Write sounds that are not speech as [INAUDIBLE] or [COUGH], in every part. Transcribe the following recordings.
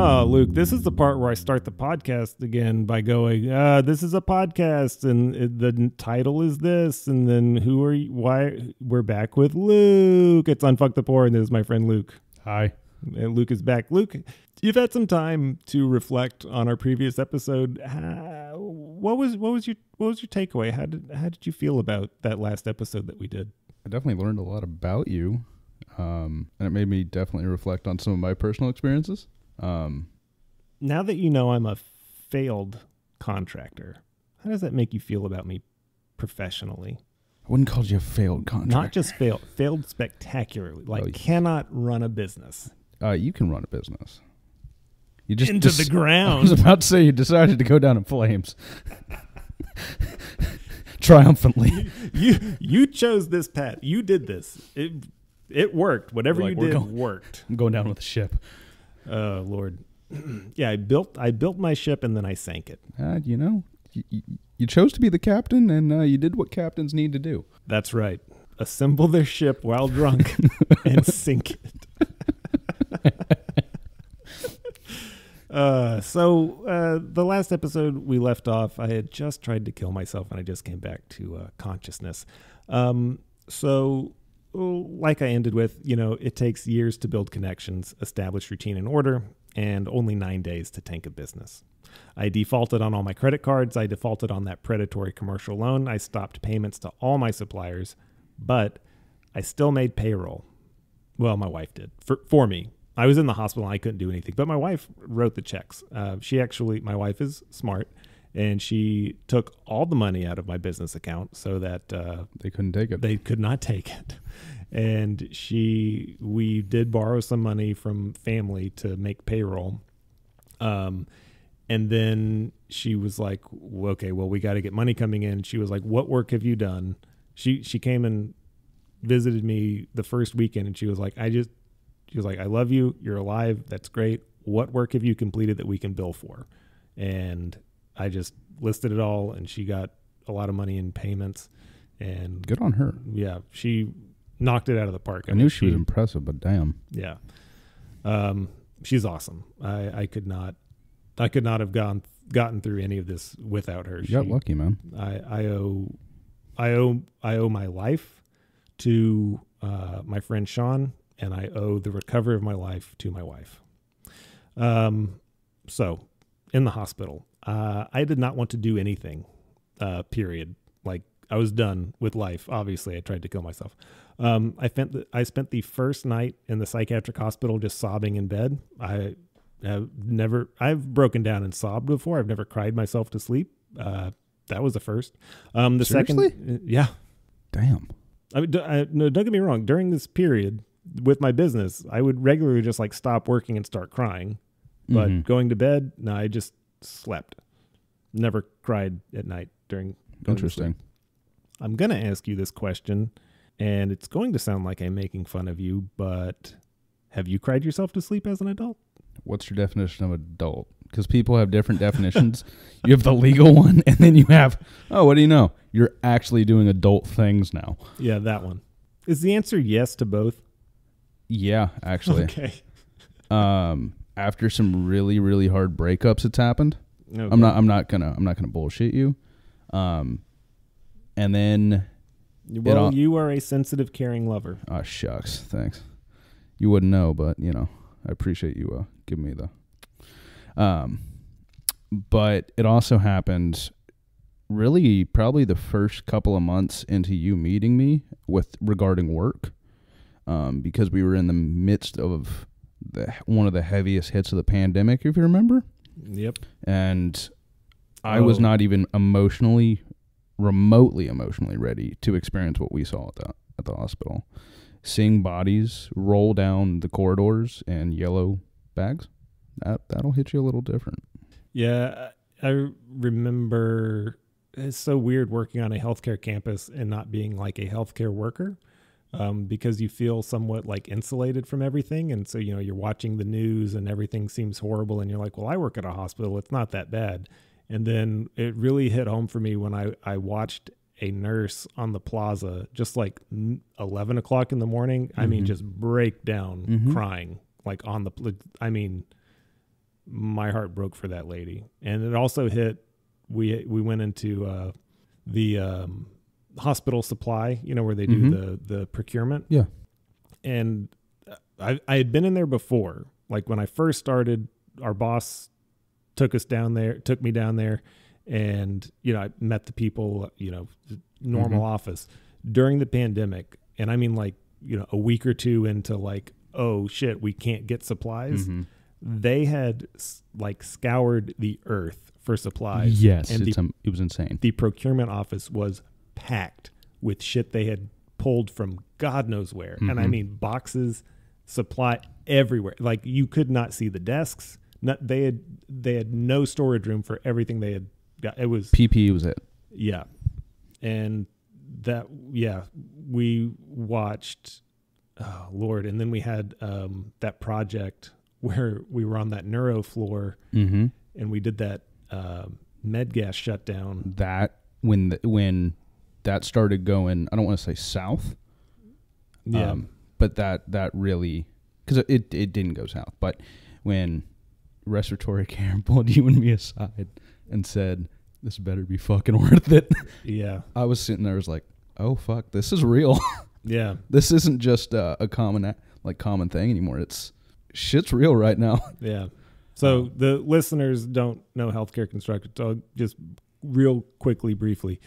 Oh, Luke, this is the part where I start the podcast again by going, uh, this is a podcast and it, the title is this. And then who are you? Why? We're back with Luke. It's Unfuck the Poor. And this is my friend Luke. Hi. And Luke is back. Luke, you've had some time to reflect on our previous episode. What was what was your what was your takeaway? How did how did you feel about that last episode that we did? I definitely learned a lot about you. Um, and it made me definitely reflect on some of my personal experiences. Um, Now that you know I'm a failed contractor, how does that make you feel about me professionally? I wouldn't call you a failed contractor. Not just failed, failed spectacularly. Like Oh, cannot run a business uh, you can run a business. You just into the ground. [LAUGHS] I was about to say you decided to go down in flames. [LAUGHS] Triumphantly. you you chose this path. You did this. It it worked. Whatever Like, you did going- worked. [LAUGHS] I'm going down with the ship. Oh Lord. [CLEARS THROAT] yeah, I built I built my ship and then I sank it. Uh, you know, you, you, chose to be the captain and uh, you did what captains need to do. That's right. Assemble their ship while drunk [LAUGHS] and sink it. [LAUGHS] uh, so uh, the last episode we left off, I had just tried to kill myself, and I just came back to uh, consciousness. Um, so, like I ended with, you know, it takes years to build connections, establish routine and order, and only nine days to tank a business. I defaulted on all my credit cards. I defaulted on that predatory commercial loan. I stopped payments to all my suppliers, but I still made payroll. Well, my wife did for for me. I was in the hospital. And I couldn't do anything, but my wife wrote the checks. Uh, she actually, my wife is smart, and she took all the money out of my business account so that uh, They couldn't take it. they could not take it. And she, we did borrow some money from family to make payroll. Um, and then she was like, "Okay, well, we got to get money coming in." She was like, "What work have you done?" She she came and visited me the first weekend, and she was like, "I just," she was like, "I love you. You're alive. That's great. What work have you completed that we can bill for?" And I just listed it all, and she got a lot of money in payments, and Good on her. yeah, she knocked it out of the park. I knew she was impressive, but damn. yeah, um, she's awesome. I, I could not, I could not have gone gotten through any of this without her. You got lucky, man. I, I owe, I owe, I owe my life to uh, my friend Sean, and I owe the recovery of my life to my wife. Um, so in the hospital, uh, I did not want to do anything. Uh, period. Like I was done with life. Obviously, I tried to kill myself. Um, I spent the, I spent the first night in the psychiatric hospital just sobbing in bed. I have never I've broken down and sobbed before. I've never cried myself to sleep. Uh, that was the first. Um, the Seriously? second, yeah. Damn. I mean, I- no, don't get me wrong. During this period with my business, I would regularly just like stop working and start crying. But Mhm. going to bed, no, I just slept. Never cried at night during. going to sleep. Interesting. I'm going to ask you this question, and it's going to sound like I'm making fun of you, but have you cried yourself to sleep as an adult? What's your definition of adult? Because people have different definitions. [LAUGHS] you have the legal one, and then you have, oh, what do you know? You're actually doing adult things now. Yeah, that one. Is the answer yes to both? Yeah, actually. [LAUGHS] Okay. um, after some really, really hard breakups, it's happened. Okay. I'm not. I'm not gonna. I'm not gonna bullshit you. Um, and then, Well, all- you are a sensitive, caring lover. oh shucks, thanks. You wouldn't know, but you know, I appreciate you uh, giving me the. Um, but it also happened really probably the first couple of months into you meeting me with regarding work um, because we were in the midst of the one of the heaviest hits of the pandemic if you remember Yep. and I oh. was Oh. not even emotionally remotely emotionally ready to experience what we saw at the at the hospital seeing bodies roll down the corridors in yellow bags that that'll hit you a little different Yeah, I remember it's so weird working on a healthcare campus and not being like a healthcare worker um, because you feel somewhat like insulated from everything. And so, you know, you're watching the news and everything seems horrible. And you're like, well, I work at a hospital. It's not that bad. And then it really hit home for me when I, I watched a nurse on the plaza just like 11 o'clock in the morning. I mean, Mhm. just break down Mhm. crying like on the. I mean, my heart broke for that lady, and it also hit. We we went into uh, the um, hospital supply, you know, where they do Mhm. the the procurement. Yeah. and I I had been in there before. Like when I first started, our boss took us down there, took me down there, and you know I met the people, you know, normal Mhm. office during the pandemic, and I mean like you know a week or two into like oh shit we can't get supplies. Mhm. They had like scoured the earth for supplies. Yes, the um, it was insane. the procurement office was packed with shit they had pulled from God knows where. And I Mhm. mean boxes, supply everywhere. Like you could not see the desks. Not, they had they had no storage room for everything they had got. It was PPE was it. yeah. And that yeah, we watched oh Lord, and then we had um that project [LAUGHS] where we were on that neuro floor Mm-hmm. and we did that um med gas shutdown. That when the, when that started going, I don't want to say south, Yeah. um, but that that really because it it didn't go south. But when respiratory [LAUGHS] care pulled you and me aside and said, "This better be fucking [LAUGHS] worth it," yeah. I was sitting there, I was like, "Oh fuck, this is real. [LAUGHS] Yeah. this isn't just uh, a common like common thing anymore. It's shit's real right now." Yeah. So the listeners don't know healthcare construction. So I'll just real quickly, briefly,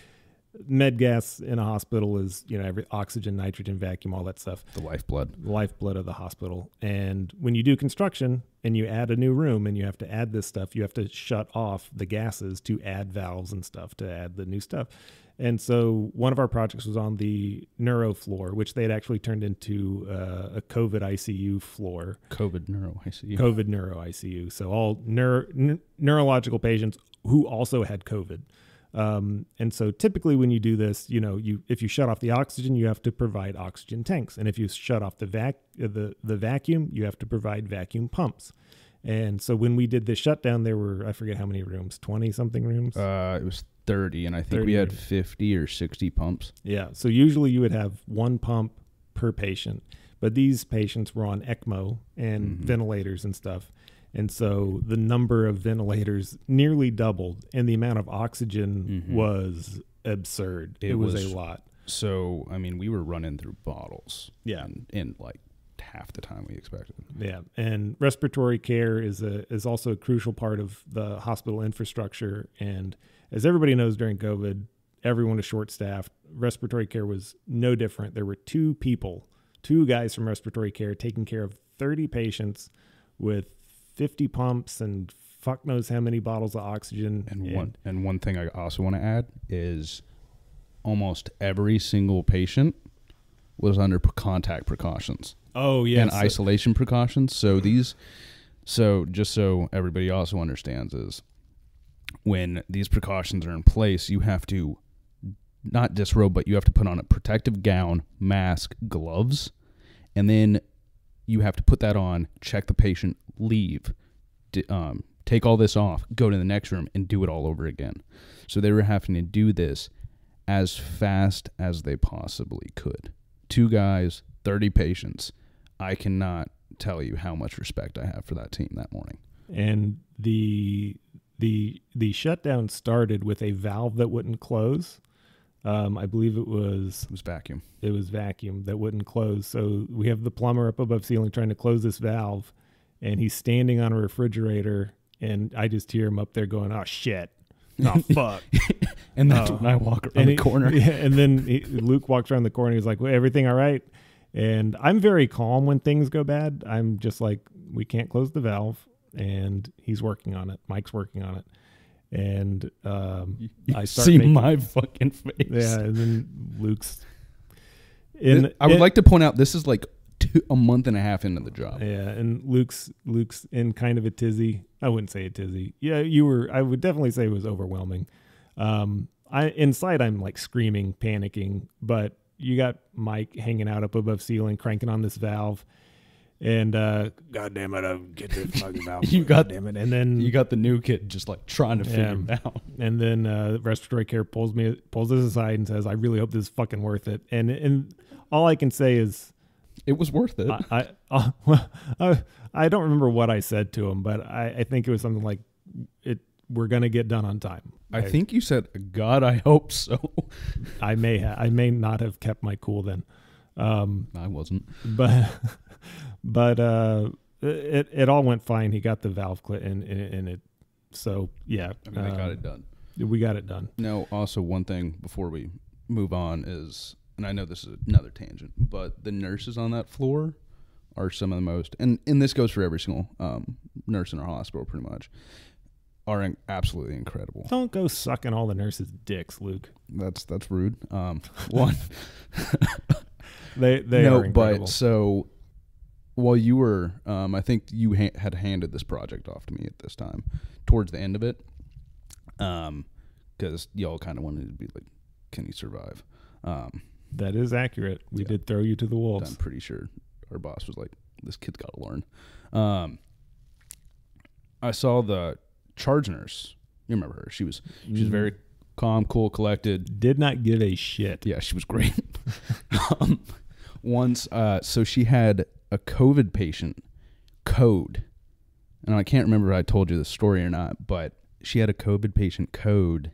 med gas in a hospital is you know every oxygen, nitrogen, vacuum, all that stuff, the lifeblood. lifeblood of the hospital. And when you do construction and you add a new room and you have to add this stuff, you have to shut off the gases to add valves and stuff to add the new stuff. And so one of our projects was on the neuro floor, which they had actually turned into uh, a COVID ICU floor. COVID neuro ICU. COVID neuro ICU. So all neuro, n- neurological patients who also had COVID. Um, and so typically when you do this, you know, you if you shut off the oxygen, you have to provide oxygen tanks, and if you shut off the vac uh, the the vacuum, you have to provide vacuum pumps. And so when we did this shutdown, there were I forget how many rooms, twenty something rooms. Uh, it was thirty, and I think we had rooms. fifty or sixty pumps. Yeah. So usually you would have one pump per patient, but these patients were on ECMO and Mhm. ventilators and stuff. And so the number of ventilators nearly doubled, and the amount of oxygen Mhm. was absurd. It, It was, was- a lot. So I mean, we were running through bottles. Yeah. in, in like half the time we expected. Yeah, and respiratory care is a is also a crucial part of the hospital infrastructure. And as everybody knows, during COVID, everyone was short staffed. Respiratory care was no different. There were two people, two guys from respiratory care, taking care of thirty patients with fifty pumps and fuck knows how many bottles of oxygen. And one and one thing I also want to add is almost every single patient was under contact precautions oh yeah, and so- isolation precautions. So these, so just so everybody also understands is when these precautions are in place, you have to not disrobe, but you have to put on a protective gown, mask, gloves, and then you have to put that on, check the patient, leave, d- um, take all this off, go to the next room, and do it all over again. So they were having to do this as fast as they possibly could. Two guys, 30 patients. I cannot tell you how much respect I have for that team that morning. and the the the shutdown started with a valve that wouldn't close. Um, I believe it was It was vacuum. it was vacuum that wouldn't close. So we have the plumber up above ceiling trying to close this valve, and he's standing on a refrigerator, and I just hear him up there going, "Oh shit, [LAUGHS] oh fuck." [LAUGHS] And that's Oh. when I walk around the he- corner. [LAUGHS] Yeah, and then he, Luke walks around the corner. He's like, well, "Everything all right?" And I'm very calm when things go bad. I'm just like, "We can't close the valve," and he's working on it. Mike's working on it, and um, I [LAUGHS] start see making- my fucking face. yeah, and then Luke's. In, I would in- like to point out this is like two, a month and a half into the job. Yeah, and Luke's Luke's in kind of a tizzy. I wouldn't say a tizzy. Yeah, you were. I would definitely say it was overwhelming. Um, I inside I'm like screaming, panicking, but you got Mike hanging out up above ceiling, cranking on this valve, and uh, God damn it, I'll get this [LAUGHS] fucking valve. You got- damn it, and then You got the new kid just like trying to figure Yeah. it out. and then uh, respiratory care pulls me pulls us aside and says, "I really hope this is fucking worth it." And and all I can say is, It was worth it. I I, [LAUGHS] well, I I don't remember what I said to him, but I, I think it was something like, "It we're gonna get done on time." I think you said, "God, I hope so." I may ha- I may not have kept my cool then, um, I wasn't. but [LAUGHS] but uh, it it all went fine. He got the valve clit and and, and it. So yeah, I mean, I got um, it done. We got it done. No, also one thing before we move on is, and I know this is another tangent, but the nurses on that floor are some of the most, and and this goes for every single um, nurse in our hospital, pretty much, are in, absolutely incredible. Don't go sucking all the nurses' dicks, Luke. That's that's rude. Um, [LAUGHS] one, They they no, are incredible. but so while you were, um, I think you ha- had handed this project off to me at this time, towards the end of it, um, because y'all kind of wanted to be like, can he survive? Um, that is accurate. We Yeah. did throw you to the wolves. I'm pretty sure our boss was like, this kid's got to learn. Um, I saw the charge nurse. You remember her? She was she was Mm. very calm, cool, collected. Did not give a shit. Yeah, she was great. [LAUGHS] um, once, uh, so she had a COVID patient code, and I can't remember if I told you the story or not, but she had a COVID patient code.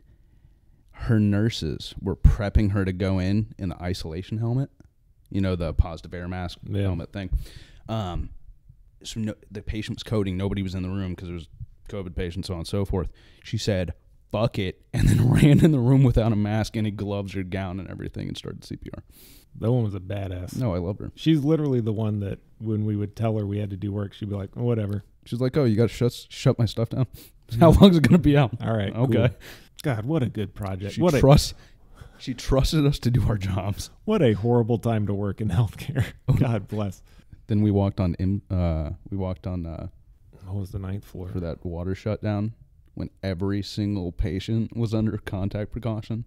Her nurses were prepping her to go in in the isolation helmet, you know, the positive air mask Yeah. helmet thing. Um, so no, the patient was coding. Nobody was in the room because it was COVID patient, so on and so forth. She said, "Fuck it," [LAUGHS] and then [LAUGHS] ran in the room without a mask, any gloves or gown and everything, and started CPR. That one was a badass. No, I loved her. She's literally the one that when we would tell her we had to do work, she'd be like, oh, "Whatever." She's like, "Oh, you got to shut shut my stuff down. [LAUGHS] How long is it gonna be out?" All right. Okay. cool. God, what a good project. She what a trust. She trusted us to do our jobs. what a horrible time to work in [LAUGHS] healthcare. God bless. Then we walked on. Uh, we walked on uh, What was the ninth floor? for that water shutdown when every single patient was under contact precaution.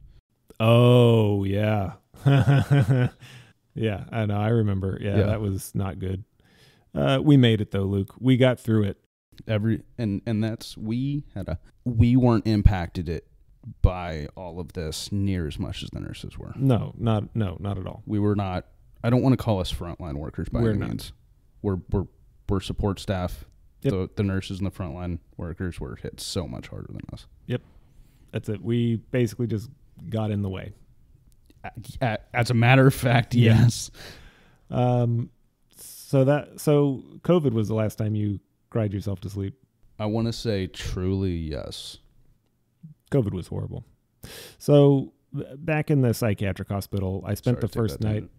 Oh yeah, [LAUGHS] yeah. I know. I remember. Yeah, Yeah. that was not good. Uh, we made it though, Luke. We got through it. every and and that's we had a we weren't impacted it by all of this near as much as the nurses were. No, not no, not at all. We were not. I don't want to call us frontline workers by We're any not. means. We're we're we're support staff. Yep. The the nurses and the frontline workers were hit so much harder than us. Yep, that's it. We basically just got in the way. A- a- As a matter of fact, Yeah. yes. Um, so that so COVID was the last time you cried yourself to sleep. I want to say truly yes. COVID was horrible. So back in the psychiatric hospital, I spent Sorry the first that night.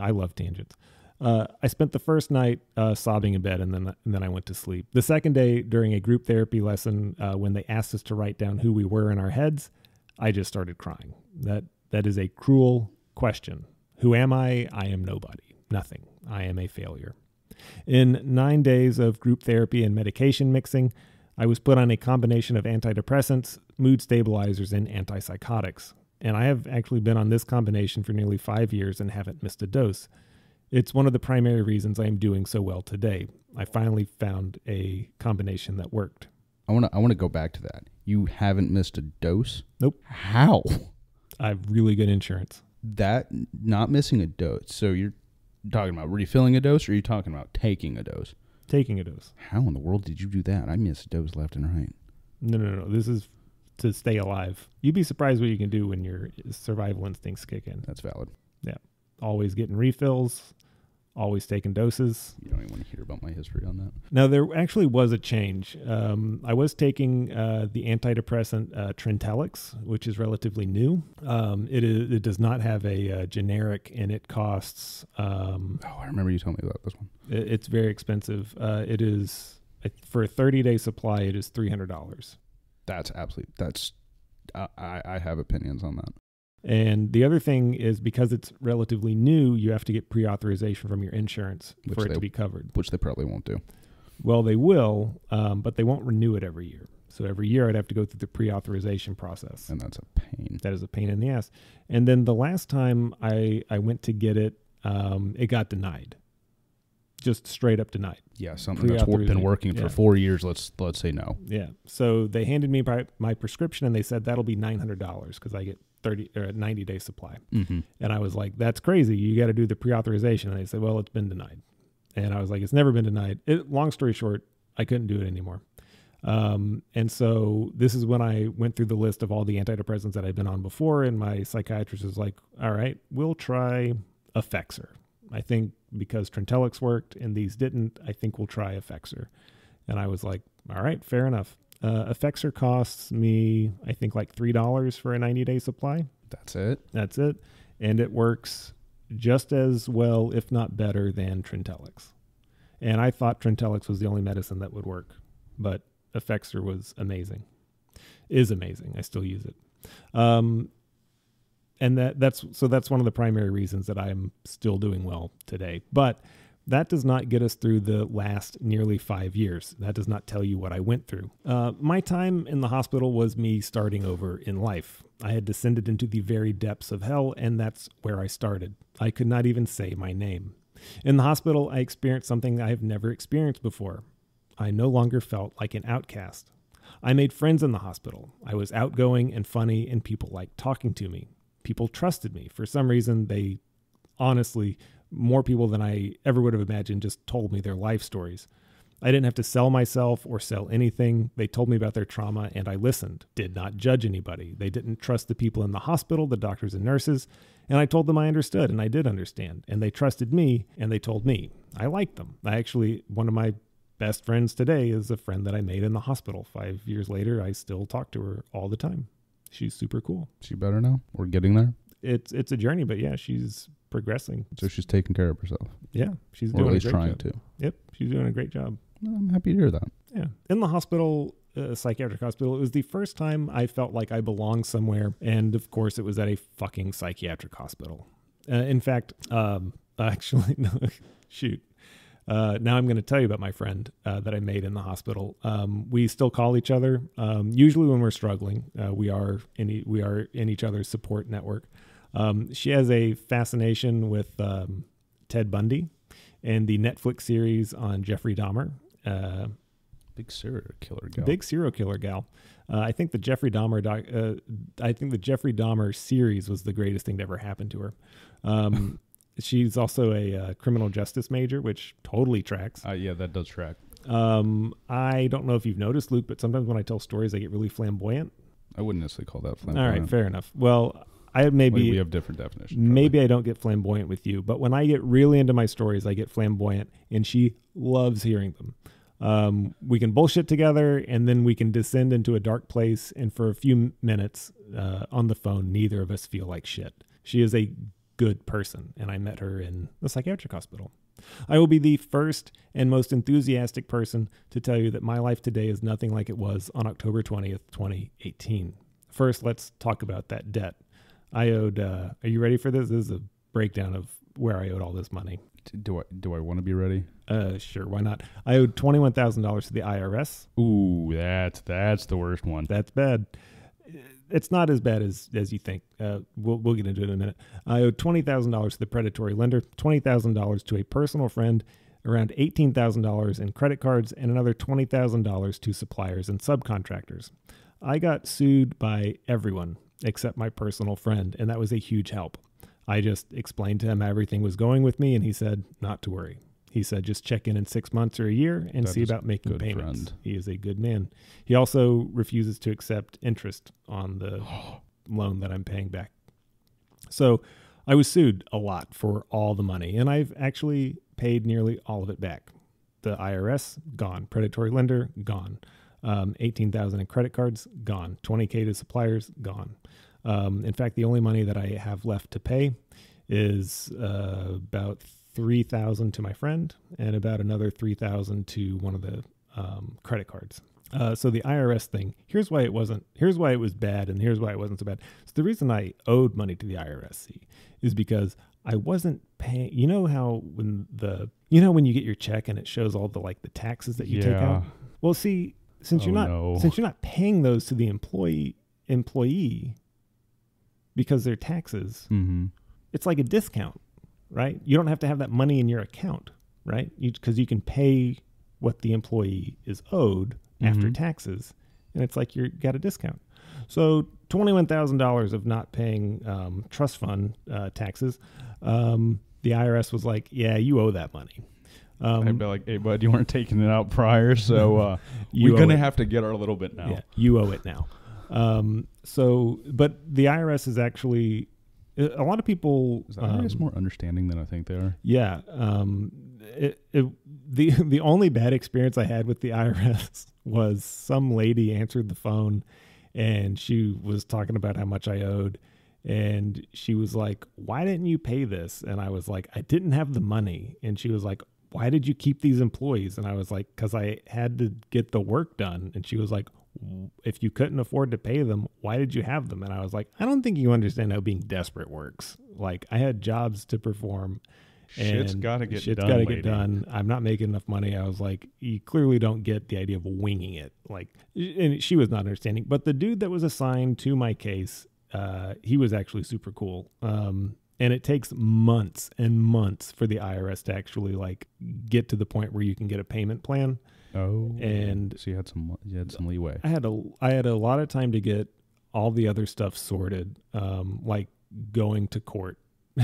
I love tangents. Uh, I spent the first night uh, sobbing in bed, and then and then I went to sleep. The second day, during a group therapy lesson, uh, when they asked us to write down who we were in our heads, I just started crying. That that is a cruel question. Who am I? I am nobody. Nothing. I am a failure. In nine days of group therapy and medication mixing, I was put on a combination of antidepressants, mood stabilizers, and antipsychotics. And I have actually been on this combination for nearly five years and haven't missed a dose. It's one of the primary reasons I am doing so well today. I finally found a combination that worked. I want to I want to go back to that. You haven't missed a dose? Nope. How? I have really good insurance. That not missing a dose. So you're talking about refilling a dose or are you talking about taking a dose? Taking a dose. How in the world did you do that? I missed a dose left and right. No, no, no. This is to stay alive. You'd be surprised what you can do when your survival instincts kick in. That's valid. Yeah. Always getting refills, always taking doses. You don't even want to hear about my history on that. Now, there actually was a change. Um, I was taking uh, the antidepressant uh, Trintellix, which is relatively new. Um, it, is, it does not have a uh, generic, and it costs. Um, Oh, I remember you telling me about this one. it- it's very expensive. Uh, it is for a thirty day supply. It is three hundred dollars. That's absolutely that's I I have opinions on that. And the other thing is because it's relatively new, you have to get pre authorization from your insurance Which for it they- to be covered. Which they probably won't do. Well, they will, um, but they won't renew it every year. So every year I'd have to go through the pre authorization process. And that's a pain. That is a pain in the ass. And then the last time I, I went to get it, um, it got denied. just straight up denied. Yeah, something that's wor- been working for four years. Let's let's say no. Yeah. So they handed me my, my prescription and they said that'll be nine hundred dollars because I get thirty or ninety day supply. Mm-hmm. And I was like, that's crazy. You got to do the pre authorization. And they said, well, it's been denied. And I was like, it's never been denied. It, long story short, I couldn't do it anymore. Um, and so this is when I went through the list of all the antidepressants that I've been on before. And my psychiatrist was like, all right, we'll try Effexor. I think because Trintellix worked and these didn't, I think we'll try Effexor. And I was like, all right, fair enough. Uh, Effexor costs me, I think, like $3 for a 90 day supply. That's it. That's it. And it works just as well, if not better, than Trintellix. And I thought Trintellix was the only medicine that would work, but Effexor was amazing. Is amazing. I still use it. Um, and that that's so that's one of the primary reasons that I'm still doing well today. But that does not get us through the last nearly five years. That does not tell you what I went through. Uh, my time in the hospital was me starting over in life. I had descended into the very depths of hell, and that's where I started. I could not even say my name. In the hospital, I experienced something I have never experienced before. I no longer felt like an outcast. I made friends in the hospital. I was outgoing and funny, and people liked talking to me. People trusted me. For some reason, they honestly, more people than I ever would have imagined just told me their life stories. I didn't have to sell myself or sell anything. They told me about their trauma and I listened, did not judge anybody. They didn't trust the people in the hospital, the doctors and nurses, and I told them I understood and I did understand. And they trusted me and they told me. I liked them. I actually, one of my best friends today is a friend that I made in the hospital. Five years later, I still talk to her all the time. She's super cool. She better now. We're getting there. It's it's a journey, but yeah, she's progressing. So she's taking care of herself, Yeah, she's or doing at a least great trying job. to. Yep, she's doing a great job. Well, I'm happy to hear that. Yeah. In the hospital, uh, psychiatric hospital, it was the first time I felt like I belonged somewhere. And of course, it was at a fucking psychiatric hospital. Uh, in fact, um, [LAUGHS] actually, no, [LAUGHS] shoot. Uh, now I'm going to tell you about my friend uh, that I made in the hospital. Um, we still call each other. Um, usually, when we're struggling, uh, we are in e- we are in each other's support network. Um, she has a fascination with um, Ted Bundy and the Netflix series on Jeffrey Dahmer. Uh, Big serial killer gal. Big serial killer gal. Uh, I think the Jeffrey Dahmer doc, uh, I think the Jeffrey Dahmer series was the greatest thing to ever happen to her. Um, [LAUGHS] she's also a uh, criminal justice major, which totally tracks. Uh, yeah, that does track. Um, I don't know if you've noticed, Luke, but sometimes when I tell stories, I get really flamboyant. I wouldn't necessarily call that All flamboyant. right, fair enough. Well, I maybe we, we have different definitions. Maybe I don't get flamboyant with you, but when I get really into my stories, I get flamboyant, and she loves hearing them. Um, we can bullshit together, and then we can descend into a dark place, and for a few minutes uh, on the phone, neither of us feel like shit. She is a good person, and I met her in the psychiatric hospital. I will be the first and most enthusiastic person to tell you that my life today is nothing like it was on October 20th, 2018. First, let's talk about that debt. I owed, uh, are you ready for this? This is a breakdown of where I owed all this money. Do I do I want to be ready? Uh, sure, why not? I owed $21,000 to the IRS. Ooh, that's that's the worst one. That's bad. It's not as bad as as you think. Uh, we'll we'll get into it in a minute. I owed twenty thousand dollars to the predatory lender, twenty thousand dollars to a personal friend, around eighteen thousand dollars in credit cards, and another twenty thousand dollars to suppliers and subcontractors. I got sued by everyone except my personal friend, and that was a huge help. I just explained to him how everything was going with me, and he said not to worry. He said just check in in six months or a year and That see about making payments. friend. He is a good man. He also refuses to accept interest on the [GASPS] loan that I'm paying back. So I was sued a lot for all the money, and I've actually paid nearly all of it back. The IRS gone, predatory lender gone, um, eighteen thousand in credit cards gone, twenty k to suppliers gone. Um, in fact, the only money that I have left to pay is uh, about three thousand to my friend, and about another three thousand to one of the um, credit cards. Uh, so the IRS thing. Here's why it wasn't. Here's why it was bad, and here's why it wasn't so bad. So the reason I owed money to the IRS is because I wasn't paying. You know how when the you know when you get your check and it shows all the like the taxes that you take out. Well, see, since you're Oh, not no. since you're not paying those to the employee employee because they're taxes, Mm-hmm. it's like a discount, right? You don't have to have that money in your account. right? Because you, can pay what the employee is owed after Mhm. taxes, and it's like you got a discount. So twenty one thousand dollars of not paying um, trust fund uh, taxes, um, the IRS was like, "Yeah, you owe that money." Um, I'd be like, hey, bud, you weren't taking it out prior, so [LAUGHS] uh, You we're gonna have to get our little bit now. Yeah, you owe it now. Um, so, but the IRS is actually a lot of people. Is the IRS um, more understanding than I think they are? Yeah. Um, it, it, the [LAUGHS] the only bad experience I had with the IRS [LAUGHS] was some lady answered the phone, and she was talking about how much I owed, and she was like, "Why didn't you pay this?" And I was like, "I didn't have the money," and she was like. Why did you keep these employees? And I was like, because I had to get the work done. And she was like, if you couldn't afford to pay them, why did you have them? And I was like, I don't think you understand how being desperate works. Like I had jobs to perform. Shit's and gotta get shit's done, gotta get done. I'm not making enough money. I was like, you clearly don't get the idea of winging it. Like, and she was not understanding. But the dude that was assigned to my case, uh, he was actually super cool. Um, and it takes months and months for the IRS to actually like get to the point where you can get a payment plan. Oh, And- so you had some you had some leeway. I had a I had a lot of time to get all the other stuff sorted, um, like going to court. [LAUGHS]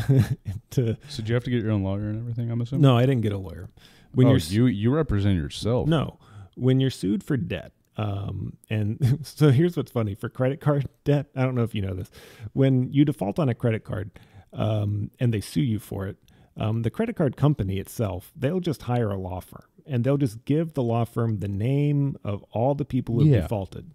to So did you have to get your own lawyer and everything? I'm assuming. no, I didn't get a lawyer. When oh, you're you you represent yourself. no, when you're sued for debt, um, and [LAUGHS] so here's what's funny for credit card [LAUGHS] debt. I don't know if you know this. When you default on a credit card, um, and they sue you for it, um, the credit card company itself they'll just hire a law firm and they'll just give the law firm the name of all the people who Yeah. defaulted,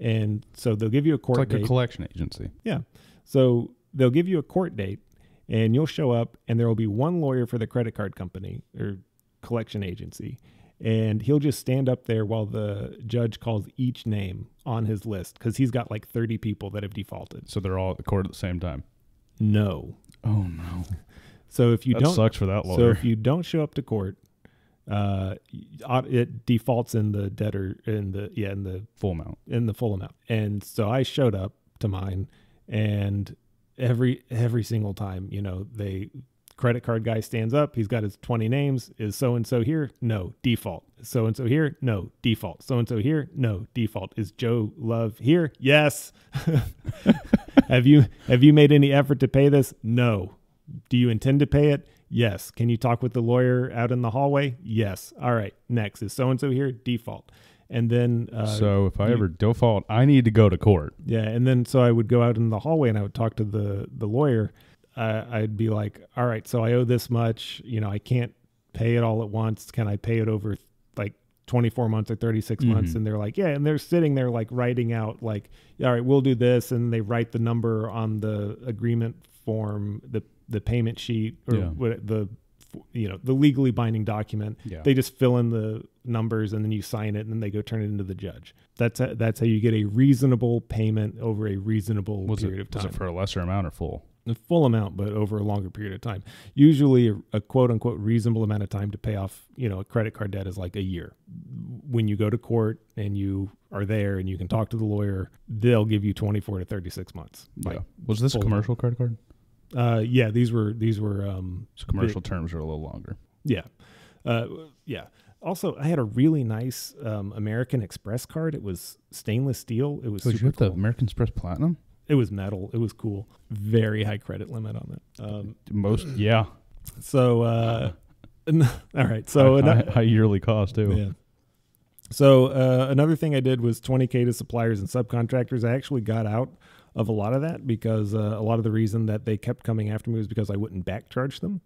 and so they'll give you a it's court like date. a collection agency. Yeah. So they'll give you a court date and you'll show up and there will be one lawyer for the credit card company or collection agency. And he'll just stand up there while the judge calls each name on his list because he's got like 30 people that have defaulted. So they're all at the court at the same time. No. Oh no, So if you that don't, sucks for that lawyer. so if you don't show up to court, uh, it defaults in the debtor in the yeah in the Full amount. in the full amount. And so I showed up to mine and every every single time, you know, they credit card guy stands up, he's got his 20 names, is so and so here? No, default. So and so here? No, default. So and so here? No, default. Is Joe Love here? Yes. [LAUGHS] have you have you made any effort to pay this? No. Do you intend to pay it? Yes. Can you talk with the lawyer out in the hallway? Yes. All right. Next is so and so here? Default. And then uh, so if I you- ever default, I need to go to court. yeah, and then so I would go out in the hallway and I would talk to the the lawyer. Uh, I'd be like, "All right, so I owe this much. You know, I can't pay it all at once. Can I pay it over like 24 months or 36 months?" Mhm. And they're like, "Yeah." And they're sitting there like writing out like, "All right, we'll do this," and they write the number on the agreement form, the the payment sheet, or Yeah. what the you know the legally binding document Yeah. they just fill in the numbers and then you sign it and then they go turn it into the judge. That's a, that's how you get a reasonable payment over a reasonable was period it, of was it for a lesser amount or full? the full amount, but over a longer period of time. Usually, a, a quote unquote reasonable amount of time to pay off, you know, a credit card debt is like a year. When you go to court and you are there and you can talk to the lawyer, they'll give you 24 to 36 months. Like, yeah. Was this a commercial credit card? Uh, yeah, these were these were um, So commercial terms are a little longer. Yeah. Uh, yeah. Also, I had a really nice um, American Express card. It was stainless steel. It was So super you have the. American Express Platinum? It was metal. It was cool. Very high credit limit on it. Um, Most, yeah. so, uh, [LAUGHS] all right. So, high, ano- high, high yearly cost too. yeah. So uh, another thing I did was 20k to suppliers and subcontractors. I actually got out of a lot of that because uh, a lot of the reason that they kept coming after me was because I wouldn't back charge them.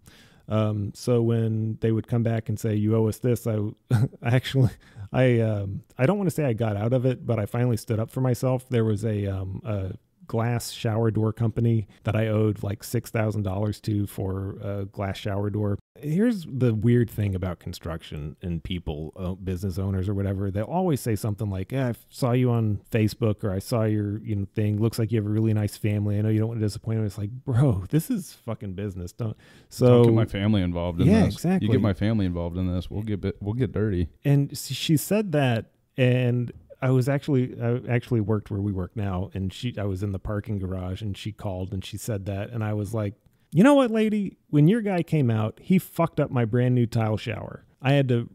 Um, so when they would come back and say you owe us this, I, [LAUGHS] I actually I um, I don't want to say I got out of it, but I finally stood up for myself. There was a um, a glass shower door company that I owed like six thousand dollars to for a glass shower door. Here's the weird thing about construction and people, uh, business owners or whatever. They'll always say something like, yeah, "I saw you on Facebook or I saw your you know thing. Looks like you have a really nice family. I know you don't want to disappoint me." It's like, bro, this is fucking business. Don't so Don't get my family involved in Yeah, this. exactly. You get my family involved in this, we'll get bit, we'll get dirty. and she said that and i was actually i actually worked where we work now and she i was in the parking garage and she called and she said that and i was like You know what, lady? When your guy came out, he fucked up my brand new tile shower. I had to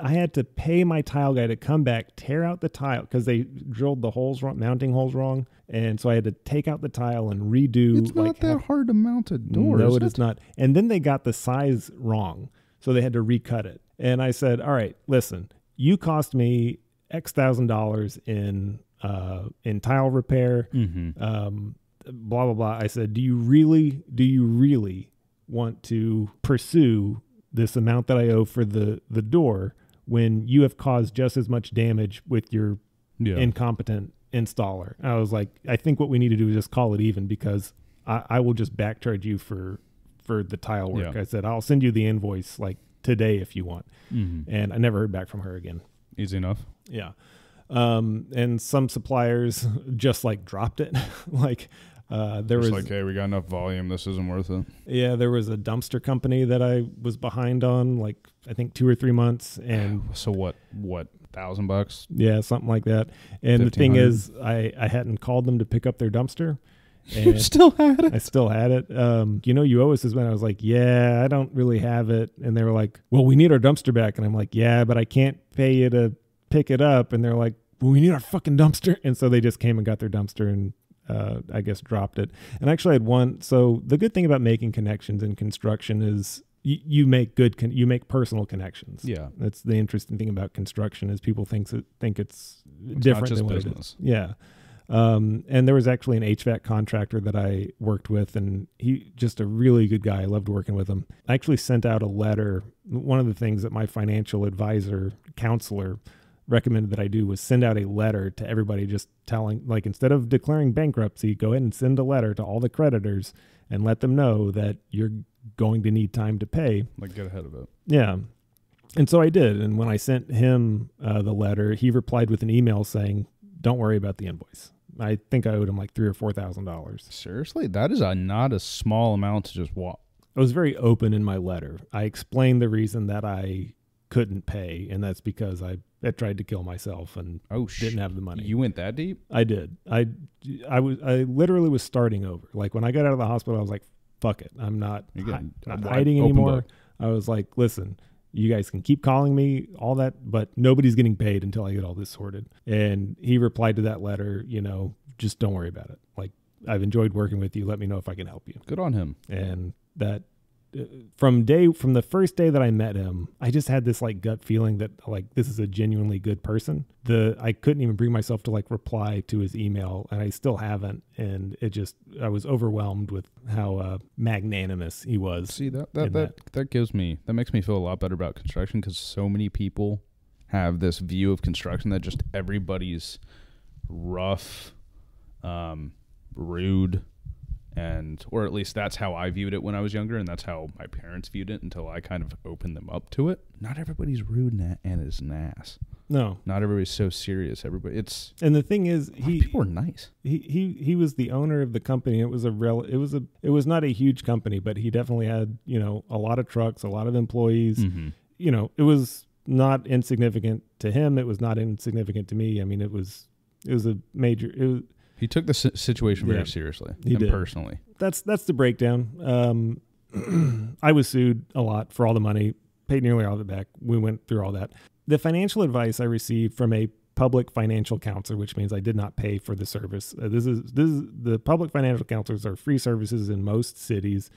I had to pay my tile guy to come back, tear out the tile because they drilled the holes wrong, mounting holes wrong, and so I had to take out the tile and redo. It's like not that half- hard to mount a door. no, is it is not. And then they got the size wrong, so they had to recut it. And I said, "All right, listen, you cost me X thousand dollars in uh, in tile repair, Mm-hmm. um, blah blah blah." I said, "Do you really, do you really want to pursue this amount that I owe for the the door when you have caused just as much damage with your Yeah. incompetent installer. I was like, I think what we need to do is just call it even because I, I will just backcharge you for for the tile work. Yeah. I said I'll send you the invoice like today if you want. mm-hmm. And I never heard back from her again. Easy enough. Yeah. Um, and some suppliers [LAUGHS] just like dropped it. [LAUGHS] like uh, there Just was like, hey, we got enough volume. This isn't worth it. yeah, there was a dumpster company that I was behind on like I think two or three months and [SIGHS] So what? What? Thousand bucks? Yeah, something like that. And the thing is, I, I hadn't called them to pick up their dumpster. [LAUGHS] You still had it. I still had it. Um, you know, you owe us this. I was like, yeah, I don't really have it. And they were like, well, we need our dumpster back. And I'm like, yeah, but I can't pay you to pick it up. And they're like, well, we need our fucking dumpster. And so they just came and got their dumpster and uh, I guess dropped it. And actually, I had one. So the good thing about making connections in construction is you, you make good, con- you make personal connections. Yeah. That's the interesting thing about construction is people think think it's, It's different than what it is. business. Yeah. Um, and there was actually an HVAC contractor that I worked with, and he just a really good guy. I loved working with him. I actually sent out a letter. One of the things that my financial advisor counselor recommended that I do was send out a letter to everybody, just telling, like, instead of declaring bankruptcy, go ahead and send a letter to all the creditors and let them know that you're going to need time to pay. Like, get ahead of it. Yeah. And so I did. And when I sent him uh, the letter, he replied with an email saying, "Don't worry about the invoice." I think I owed him like three or four thousand dollars. Seriously, that is a not a small amount to just walk. I was very open in my letter. I explained the reason that I couldn't pay, and that's because I had tried to kill myself and Oh didn't have the money. You went that deep? I did. I, I was. I literally was starting over. Like when I got out of the hospital, I was like, "Fuck it, I'm not, hi- not hiding anymore." book. I was like, "Listen, you guys can keep calling me all that, but nobody's getting paid until I get all this sorted." And he replied to that letter, you know, just don't worry about it. Like I've enjoyed working with you. Let me know if I can help you. Good on him. And that from day from the first day that I met him, I just had this like gut feeling that like this is a genuinely good person. The I couldn't even bring myself to like reply to his email, and I still haven't. And it just I was overwhelmed with how uh, magnanimous he was. See that that in that, that gives me that makes me feel a lot better about construction because so many people have this view of construction that just everybody's rough, um, rude, and or at least that's how I viewed it when I was younger, and that's how my parents viewed it until I kind of opened them up to it. Not everybody's rude and, a- and is ass. No, Not everybody's so serious. Everybody, it's and the thing is, a lot of he people are nice. he he he was the owner of the company. It was a rel- it was a it was not a huge company, but he definitely had you know a lot of trucks, a lot of employees. Mm-hmm. You know, it was not insignificant to him. It was not insignificant to me. I mean, it was it was a major. It was, He took the si- situation Yeah. very seriously He and did. personally. that's that's the breakdown. Um, [CLEARS THROAT] I was sued a lot for all the money, paid nearly all of it back. We went through all that. The financial advice I received from a public financial counselor, which means I did not pay for the service. Uh, this is this is the public financial counselors are free services in most cities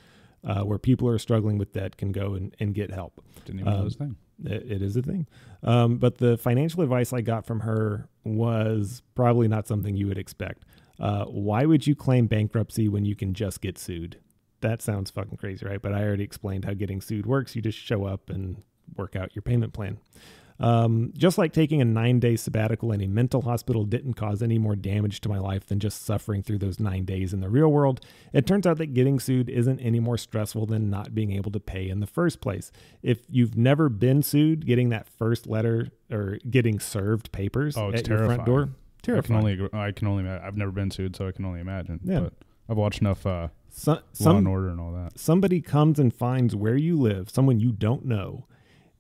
uh, where people are struggling with debt can go and, and get help. Didn't even know Um, his thing. It, it is a thing. Um, but the financial advice I got from her was probably not something you would expect. Uh, why would you claim bankruptcy when you can just get sued? That sounds fucking crazy, right? But I already explained how getting sued works. You just show up and work out your payment plan. Um, just like taking a nine day sabbatical in a mental hospital didn't cause any more damage to my life than just suffering through those nine days in the real world, it turns out that getting sued isn't any more stressful than not being able to pay in the first place. If you've never been sued, getting that first letter or getting served papers Oh, at your front door, terrifying. I can only I can only I've never been sued, so I can only imagine. Yeah. But I've watched enough uh, So- Law some and Order and all that. somebody comes and finds where you live, someone you don't know,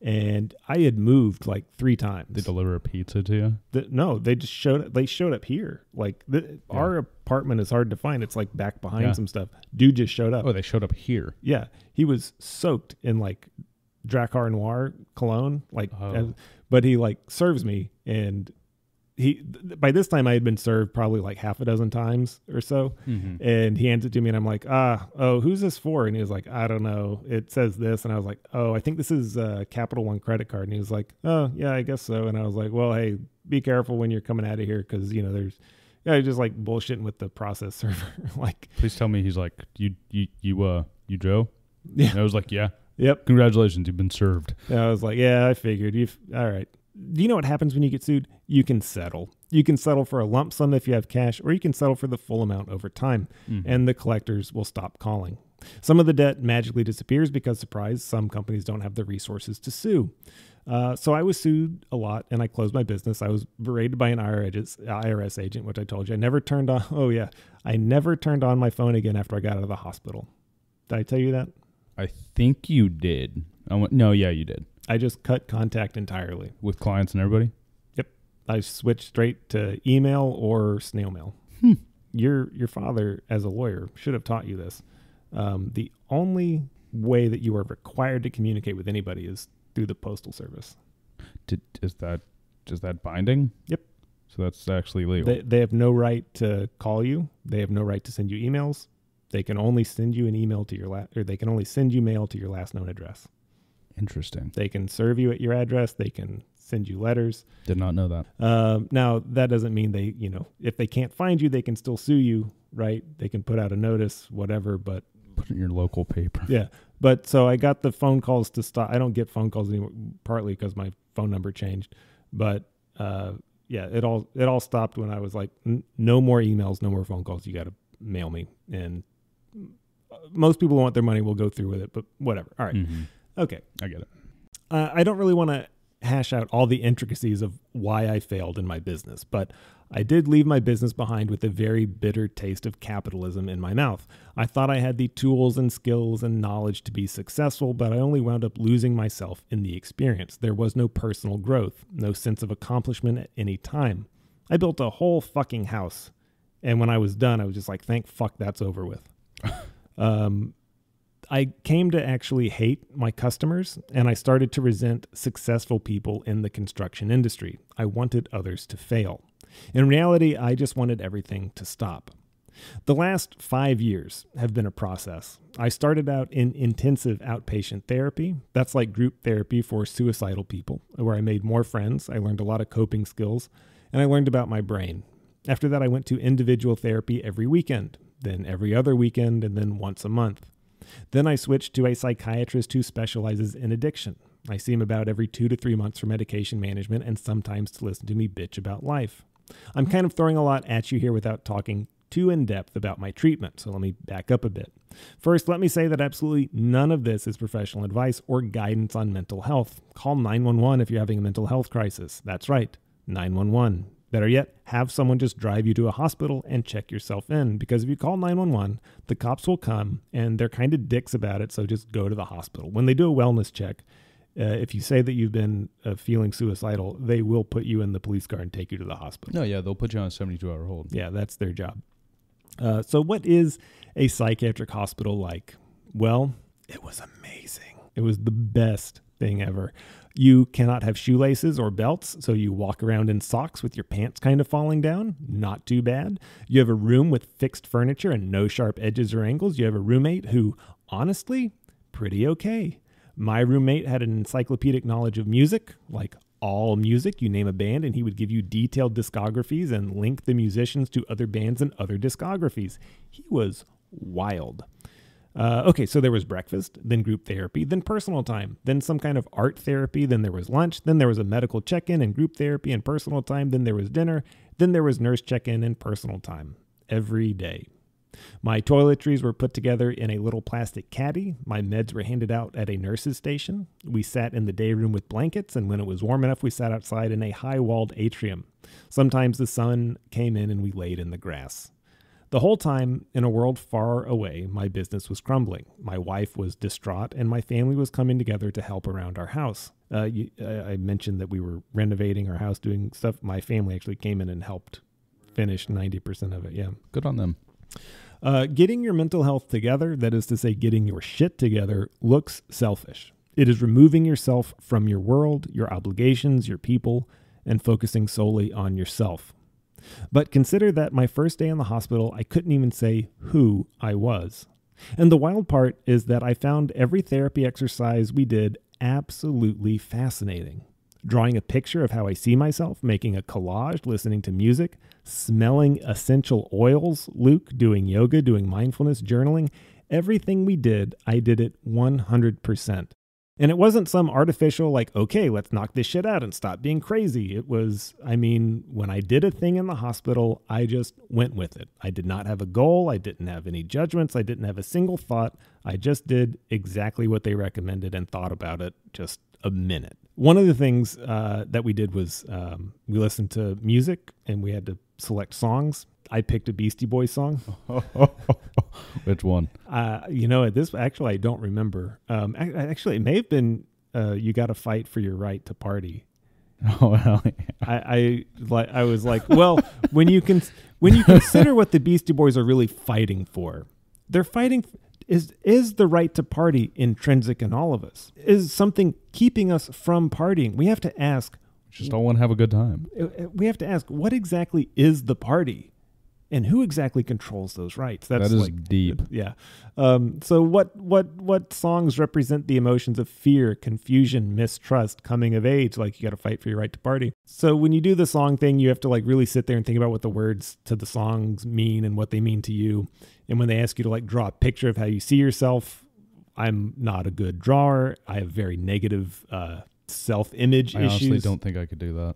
and I had moved like three times. They deliver a pizza to you. The- no, they just showed. They showed up here. Like the, Yeah. our apartment is hard to find. It's like back behind Yeah. some stuff. Dude just showed up. Oh, they showed up here. Yeah, he was soaked in like Drakkar Noir cologne, like, Oh. as- but he like serves me, and he by this time I had been served probably like half a dozen times or so, Mm-hmm. and he hands it to me, and I'm like, ah, oh, who's this for? And he was like, I don't know, it says this, and I was like, oh, I think this is a Capital One credit card, and he was like, oh, yeah, I guess so, and I was like, well, hey, be careful when you're coming out of here because you know there's. Yeah, just like bullshitting with the process [LAUGHS] server. like, Please tell me he's like you. You you uh you Joe. Yeah. And I was like, yeah. yep, Congratulations, you've been served. And I was like, yeah, I figured. You've all right? Do you know what happens when you get sued? You can settle. You can settle for a lump sum if you have cash, or you can settle for the full amount over time, Mhm. and the collectors will stop calling. Some of the debt magically disappears because, surprise, some companies don't have the resources to sue. Uh, so I was sued a lot, and I closed my business. I was berated by an IRS, IRS agent, which I told you I never turned on. [LAUGHS] Oh yeah, I never turned on my phone again after I got out of the hospital. Did I tell you that? I think you did. I went, no, yeah, you did I just cut contact entirely. with clients and everybody. Yep, I switched straight to email or snail mail. Hmm. Your your father, as a lawyer, should have taught you this. Um, the only way that you are required to communicate with anybody is through the postal service. Did, is that is that binding? Yep. So that's actually legal. They, they have no right to call you. They have no right to send you emails. They can only send you an email to your last, or they can only send you mail to your last known address. Interesting. They can serve you at your address. They can send you letters. Did not know that. Um, now that doesn't mean they, you know, if they can't find you, they can still sue you, right? They can put out a notice, whatever. But Put in your local paper. yeah, but so I got the phone calls to stop. I don't get phone calls anymore, partly because my phone number changed. But uh, yeah, it all it all stopped when I was like, "N- no more emails, no more phone calls. You got to mail me. And uh, most people who want their money We'll go through with it. But whatever. All right. Mhm. Okay. I get it. Uh, I don't really want to hash out all the intricacies of why I failed in my business, but I did leave my business behind with a very bitter taste of capitalism in my mouth. I thought I had the tools and skills and knowledge to be successful, but I only wound up losing myself in the experience. There was no personal growth, no sense of accomplishment at any time. I built a whole fucking house, and when I was done, I was just like, thank fuck that's over with. [LAUGHS] um, I came to actually hate my customers and I started to resent successful people in the construction industry. I wanted others to fail. In reality, I just wanted everything to stop. The last five years have been a process. I started out in intensive outpatient therapy. That's like group therapy for suicidal people, where I made more friends. I learned a lot of coping skills, and I learned about my brain. After that, I went to individual therapy every weekend, then every other weekend, and then once a month. Then I switched to a psychiatrist who specializes in addiction. I see him about every two to three months for medication management and sometimes to listen to me bitch about life. I'm kind of throwing a lot at you here without talking too in depth about my treatment, so let me back up a bit. First, let me say that absolutely none of this is professional advice or guidance on mental health. Call 911 if you're having a mental health crisis. That's right, 911. Better yet, have someone just drive you to a hospital and check yourself in because if you call 911, the cops will come and they're kind of dicks about it, so just go to the hospital. When they do a wellness check, uh, if you say that you've been uh, feeling suicidal, they will put you in the police car and take you to the hospital. No, yeah, they'll put you on a 72 hour hold. Yeah, that's their job. Uh, so, what is a psychiatric hospital like? Well, it was amazing. It was the best thing ever. You cannot have shoelaces or belts, so you walk around in socks with your pants kind of falling down. Not too bad. You have a room with fixed furniture and no sharp edges or angles. You have a roommate who, honestly, pretty okay. My roommate had an encyclopedic knowledge of music, like all music. You name a band, and he would give you detailed discographies and link the musicians to other bands and other discographies. He was wild. Uh, okay, so there was breakfast, then group therapy, then personal time, then some kind of art therapy, then there was lunch, then there was a medical check in and group therapy and personal time, then there was dinner, then there was nurse check in and personal time every day. My toiletries were put together in a little plastic caddy. My meds were handed out at a nurse's station. We sat in the day room with blankets, and when it was warm enough, we sat outside in a high walled atrium. Sometimes the sun came in and we laid in the grass. The whole time, in a world far away, my business was crumbling. My wife was distraught, and my family was coming together to help around our house. Uh, you, I I mentioned that we were renovating our house, doing stuff. My family actually came in and helped finish 90% of it. Yeah. Good on them. Uh, getting your mental health together, that is to say, getting your shit together, looks selfish. It is removing yourself from your world, your obligations, your people, and focusing solely on yourself. But consider that my first day in the hospital, I couldn't even say who I was. And the wild part is that I found every therapy exercise we did absolutely fascinating. Drawing a picture of how I see myself, making a collage, listening to music, smelling essential oils, Luke, doing yoga, doing mindfulness, journaling, everything we did, I did it 100%. And it wasn't some artificial, like, okay, let's knock this shit out and stop being crazy. It was, I mean, when I did a thing in the hospital, I just went with it. I did not have a goal. I didn't have any judgments. I didn't have a single thought. I just did exactly what they recommended and thought about it just a minute. One of the things uh, that we did was um, we listened to music and we had to select songs. I picked a Beastie Boys song. [LAUGHS] Which one? Uh, you know, this actually I don't remember. Um, ac- actually, it may have been uh, "You Got to Fight for Your Right to Party." [LAUGHS] Oh, well, yeah. I, I like I was like, well, when you can when you consider what the Beastie Boys are really fighting for, they're fighting is is the right to party intrinsic in all of us? Is something keeping us from partying? We have to ask. just all want to have a good time. uh, We have to ask what exactly is the party, and who exactly controls those rights? That's that is like deep. yeah. Um, so what what what songs represent the emotions of fear, confusion, mistrust, coming of age? Like you got to fight for your right to party. So when you do the song thing, you have to like really sit there and think about what the words to the songs mean and what they mean to you. And when they ask you to like draw a picture of how you see yourself, I'm not a good drawer. I have very negative uh, self image I issues honestly don't think I could do that.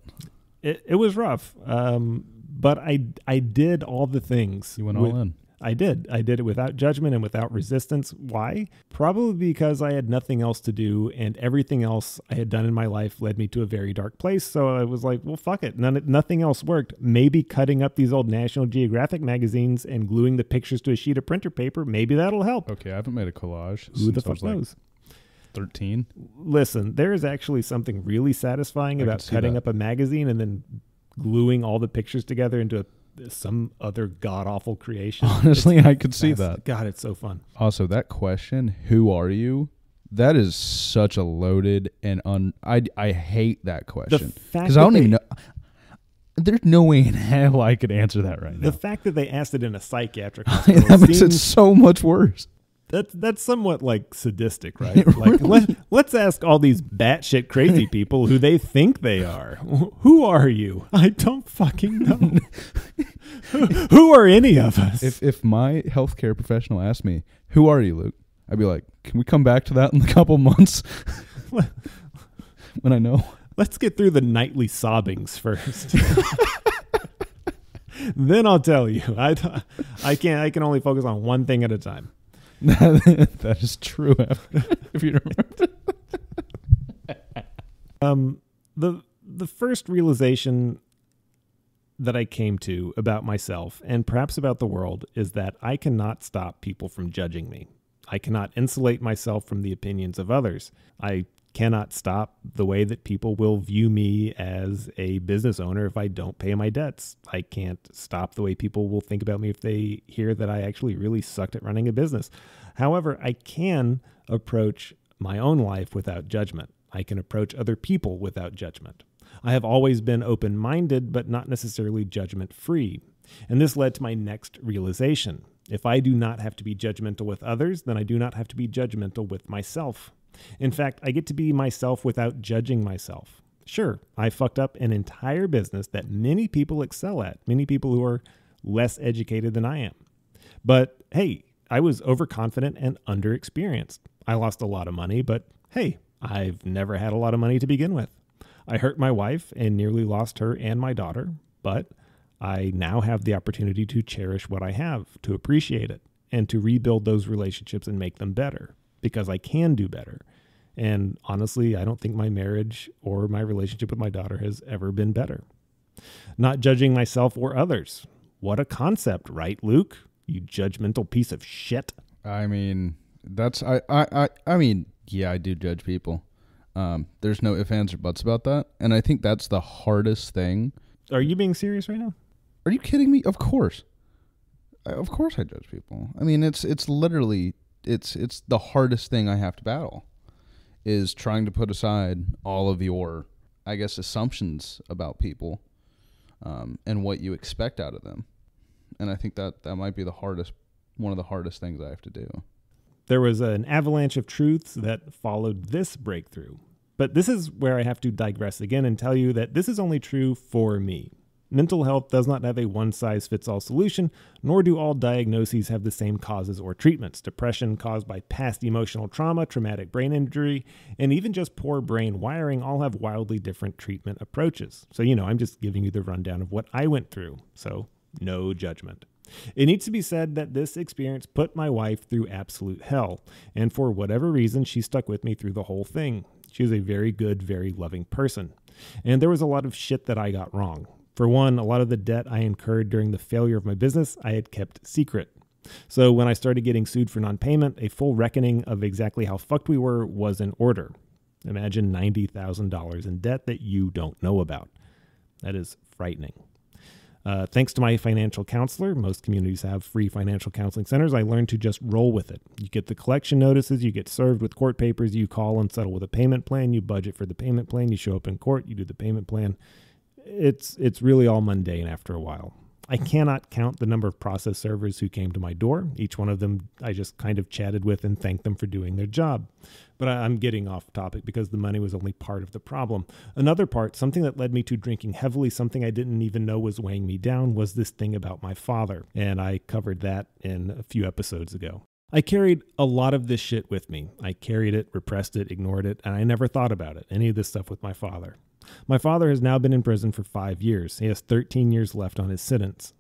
it, it was rough. Um, but I I did all the things. You went with- all in. I did. I did it without judgment and without resistance. Why? Probably because I had nothing else to do, and everything else I had done in my life led me to a very dark place. So I was like, "Well, fuck it. None, nothing else worked. Maybe cutting up these old National Geographic magazines and gluing the pictures to a sheet of printer paper, maybe that'll help. Okay, I haven't made a collage Who the since I was fuck like knows? 13. Listen, there is actually something really satisfying I about cutting that. up a magazine and then gluing all the pictures together into a, some other god awful creation. [LAUGHS] Honestly, I could see that. God, it's so fun. Also, that question, who are you? That is such a loaded and un. I, I hate that question because I don't they, even know. There's no way in hell I could answer that right the now. The fact that they asked it in a psychiatric [LAUGHS] hospital that makes it so much worse. That's that's somewhat like sadistic, right? [LAUGHS] Like let, let's ask all these batshit crazy [LAUGHS] people who they think they are. Who are you? I don't fucking know. [LAUGHS] who are any of us? If if my healthcare professional asked me, "Who are you, Luke?" I'd be like, "Can we come back to that in a couple months?" when I know. Let's get through the nightly sobbings first. then I'll tell you. I, I can't. I can only focus on one thing at a time. [LAUGHS] that is true. [LAUGHS] if you remember. [LAUGHS] Um, the the first realization that I came to about myself and perhaps about the world is that I cannot stop people from judging me. I cannot insulate myself from the opinions of others. I cannot stop the way that people will view me as a business owner if I don't pay my debts. I can't stop the way people will think about me if they hear that I actually really sucked at running a business. However, I can approach my own life without judgment. I can approach other people without judgment. I have always been open minded, but not necessarily judgment free. And this led to my next realization. If I do not have to be judgmental with others, then I do not have to be judgmental with myself. In fact, I get to be myself without judging myself. Sure, I fucked up an entire business that many people excel at, many people who are less educated than I am. But hey, I was overconfident and underexperienced. I lost a lot of money, but hey, I've never had a lot of money to begin with. I hurt my wife and nearly lost her and my daughter, but I now have the opportunity to cherish what I have, to appreciate it, and to rebuild those relationships and make them better because I can do better. And honestly, I don't think my marriage or my relationship with my daughter has ever been better. Not judging myself or others. What a concept, right, Luke? You judgmental piece of shit. I mean, that's I, I I I mean, yeah, I do judge people. Um, there's no ifs, ands, or buts about that. And I think that's the hardest thing. Are you being serious right now? Are you kidding me? Of course. I- Of course I judge people. I mean, it's it's literally it's it's the hardest thing I have to battle is trying to put aside all of your I guess assumptions about people um, and what you expect out of them. And I think that that might be the hardest one of the hardest things I have to do. There was an avalanche of truths that followed this breakthrough. But this is where I have to digress again and tell you that this is only true for me. Mental health does not have a one size fits all solution, nor do all diagnoses have the same causes or treatments. Depression caused by past emotional trauma, traumatic brain injury, and even just poor brain wiring all have wildly different treatment approaches. So, you know, I'm just giving you the rundown of what I went through. So, no judgment. It needs to be said that this experience put my wife through absolute hell, and for whatever reason, she stuck with me through the whole thing. She was a very good, very loving person. And there was a lot of shit that I got wrong. For one, a lot of the debt I incurred during the failure of my business I had kept secret. So when I started getting sued for non payment, a full reckoning of exactly how fucked we were was in order. Imagine $90,000 in debt that you don't know about. That is frightening. Uh, thanks to my financial counselor, most communities have free financial counseling centers. I learned to just roll with it. You get the collection notices, you get served with court papers, you call and settle with a payment plan, you budget for the payment plan, you show up in court, you do the payment plan. It's it's really all mundane after a while. I cannot count the number of process servers who came to my door. Each one of them I just kind of chatted with and thanked them for doing their job. But I, I'm getting off topic because the money was only part of the problem. Another part, something that led me to drinking heavily, something I didn't even know was weighing me down, was this thing about my father. And I covered that in a few episodes ago. I carried a lot of this shit with me. I carried it, repressed it, ignored it, and I never thought about it, any of this stuff with my father. My father has now been in prison for five years. He has 13 years left on his sentence.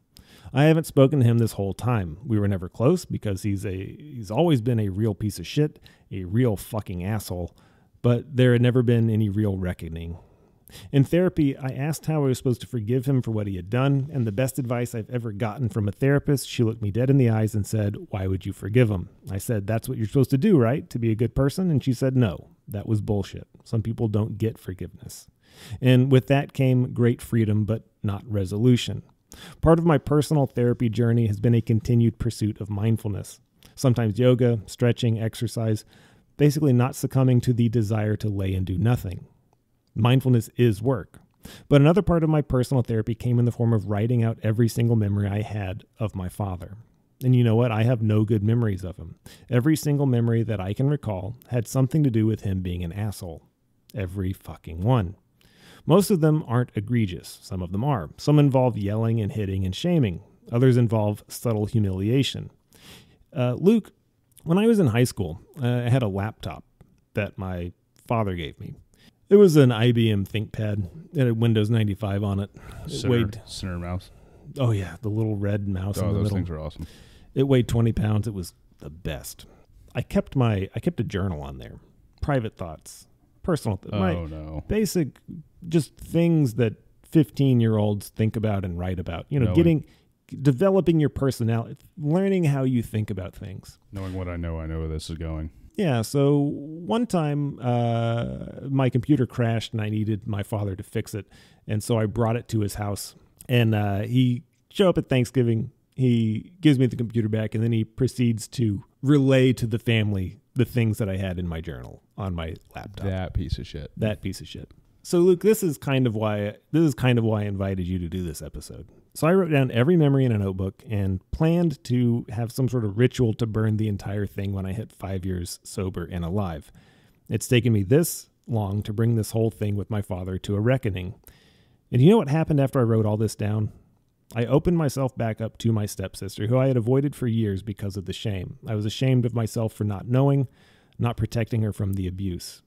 I haven't spoken to him this whole time. We were never close because he's a he's always been a real piece of shit, a real fucking asshole, but there had never been any real reckoning. In therapy, I asked how I was supposed to forgive him for what he had done, and the best advice I've ever gotten from a therapist, she looked me dead in the eyes and said, "Why would you forgive him?" I said, "That's what you're supposed to do, right? To be a good person?" And she said, "No, that was bullshit. Some people don't get forgiveness." And with that came great freedom, but not resolution. Part of my personal therapy journey has been a continued pursuit of mindfulness. Sometimes yoga, stretching, exercise, basically not succumbing to the desire to lay and do nothing. Mindfulness is work. But another part of my personal therapy came in the form of writing out every single memory I had of my father. And you know what? I have no good memories of him. Every single memory that I can recall had something to do with him being an asshole. Every fucking one. Most of them aren't egregious. Some of them are. Some involve yelling and hitting and shaming. Others involve subtle humiliation. Uh, Luke, when I was in high school, uh, I had a laptop that my father gave me. It was an IBM ThinkPad. It had Windows 95 on it. It Center, weighed, center mouse. oh yeah, the little red mouse Oh, in the those middle. things are awesome. It weighed 20 pounds. It was the best. I kept my I kept a journal on there. Private thoughts, personal th- Oh no. basic just things that 15-year-olds think about and write about. You know, Knowing- getting developing your personality, learning how you think about things. Knowing what I know, I know where this is going. Yeah, so one time uh, my computer crashed and I needed my father to fix it. And so I brought it to his house. And uh, he showed up at Thanksgiving. He gives me the computer back and then he proceeds to relay to the family the things that I had in my journal on my laptop. That piece of shit. That piece of shit. So Luke, this is kind of why this is kind of why I invited you to do this episode. So I wrote down every memory in a notebook and planned to have some sort of ritual to burn the entire thing when I hit 5 years sober and alive. It's taken me this long to bring this whole thing with my father to a reckoning. And you know what happened after I wrote all this down? I opened myself back up to my stepsister, who I had avoided for years because of the shame. I was ashamed of myself for not knowing, not protecting her from the abuse.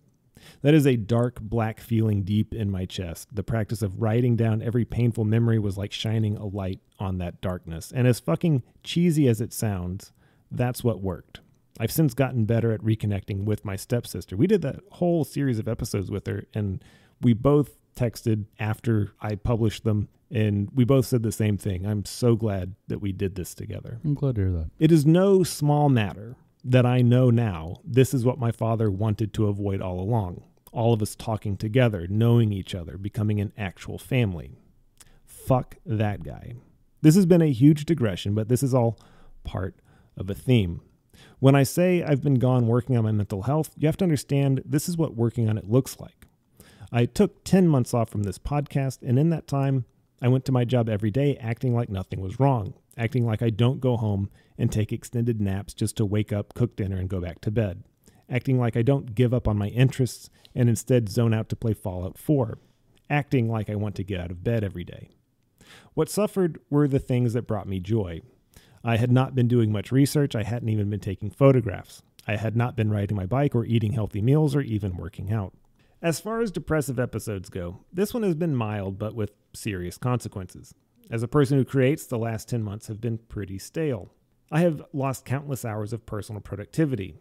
That is a dark, black feeling deep in my chest. The practice of writing down every painful memory was like shining a light on that darkness. And as fucking cheesy as it sounds, that's what worked. I've since gotten better at reconnecting with my stepsister. We did that whole series of episodes with her, and we both texted after I published them, and we both said the same thing. I'm so glad that we did this together. I'm glad to hear that. It is no small matter that I know now this is what my father wanted to avoid all along. All of us talking together, knowing each other, becoming an actual family. Fuck that guy. This has been a huge digression, but this is all part of a theme. When I say I've been gone working on my mental health, you have to understand this is what working on it looks like. I took 10 months off from this podcast, and in that time, I went to my job every day acting like nothing was wrong, acting like I don't go home and take extended naps just to wake up, cook dinner, and go back to bed, acting like I don't give up on my interests and instead zone out to play Fallout 4, acting like I want to get out of bed every day. What suffered were the things that brought me joy. I had not been doing much research, I hadn't even been taking photographs. I had not been riding my bike or eating healthy meals or even working out. As far as depressive episodes go, this one has been mild but with serious consequences. As a person who creates, the last 10 months have been pretty stale. I have lost countless hours of personal productivity.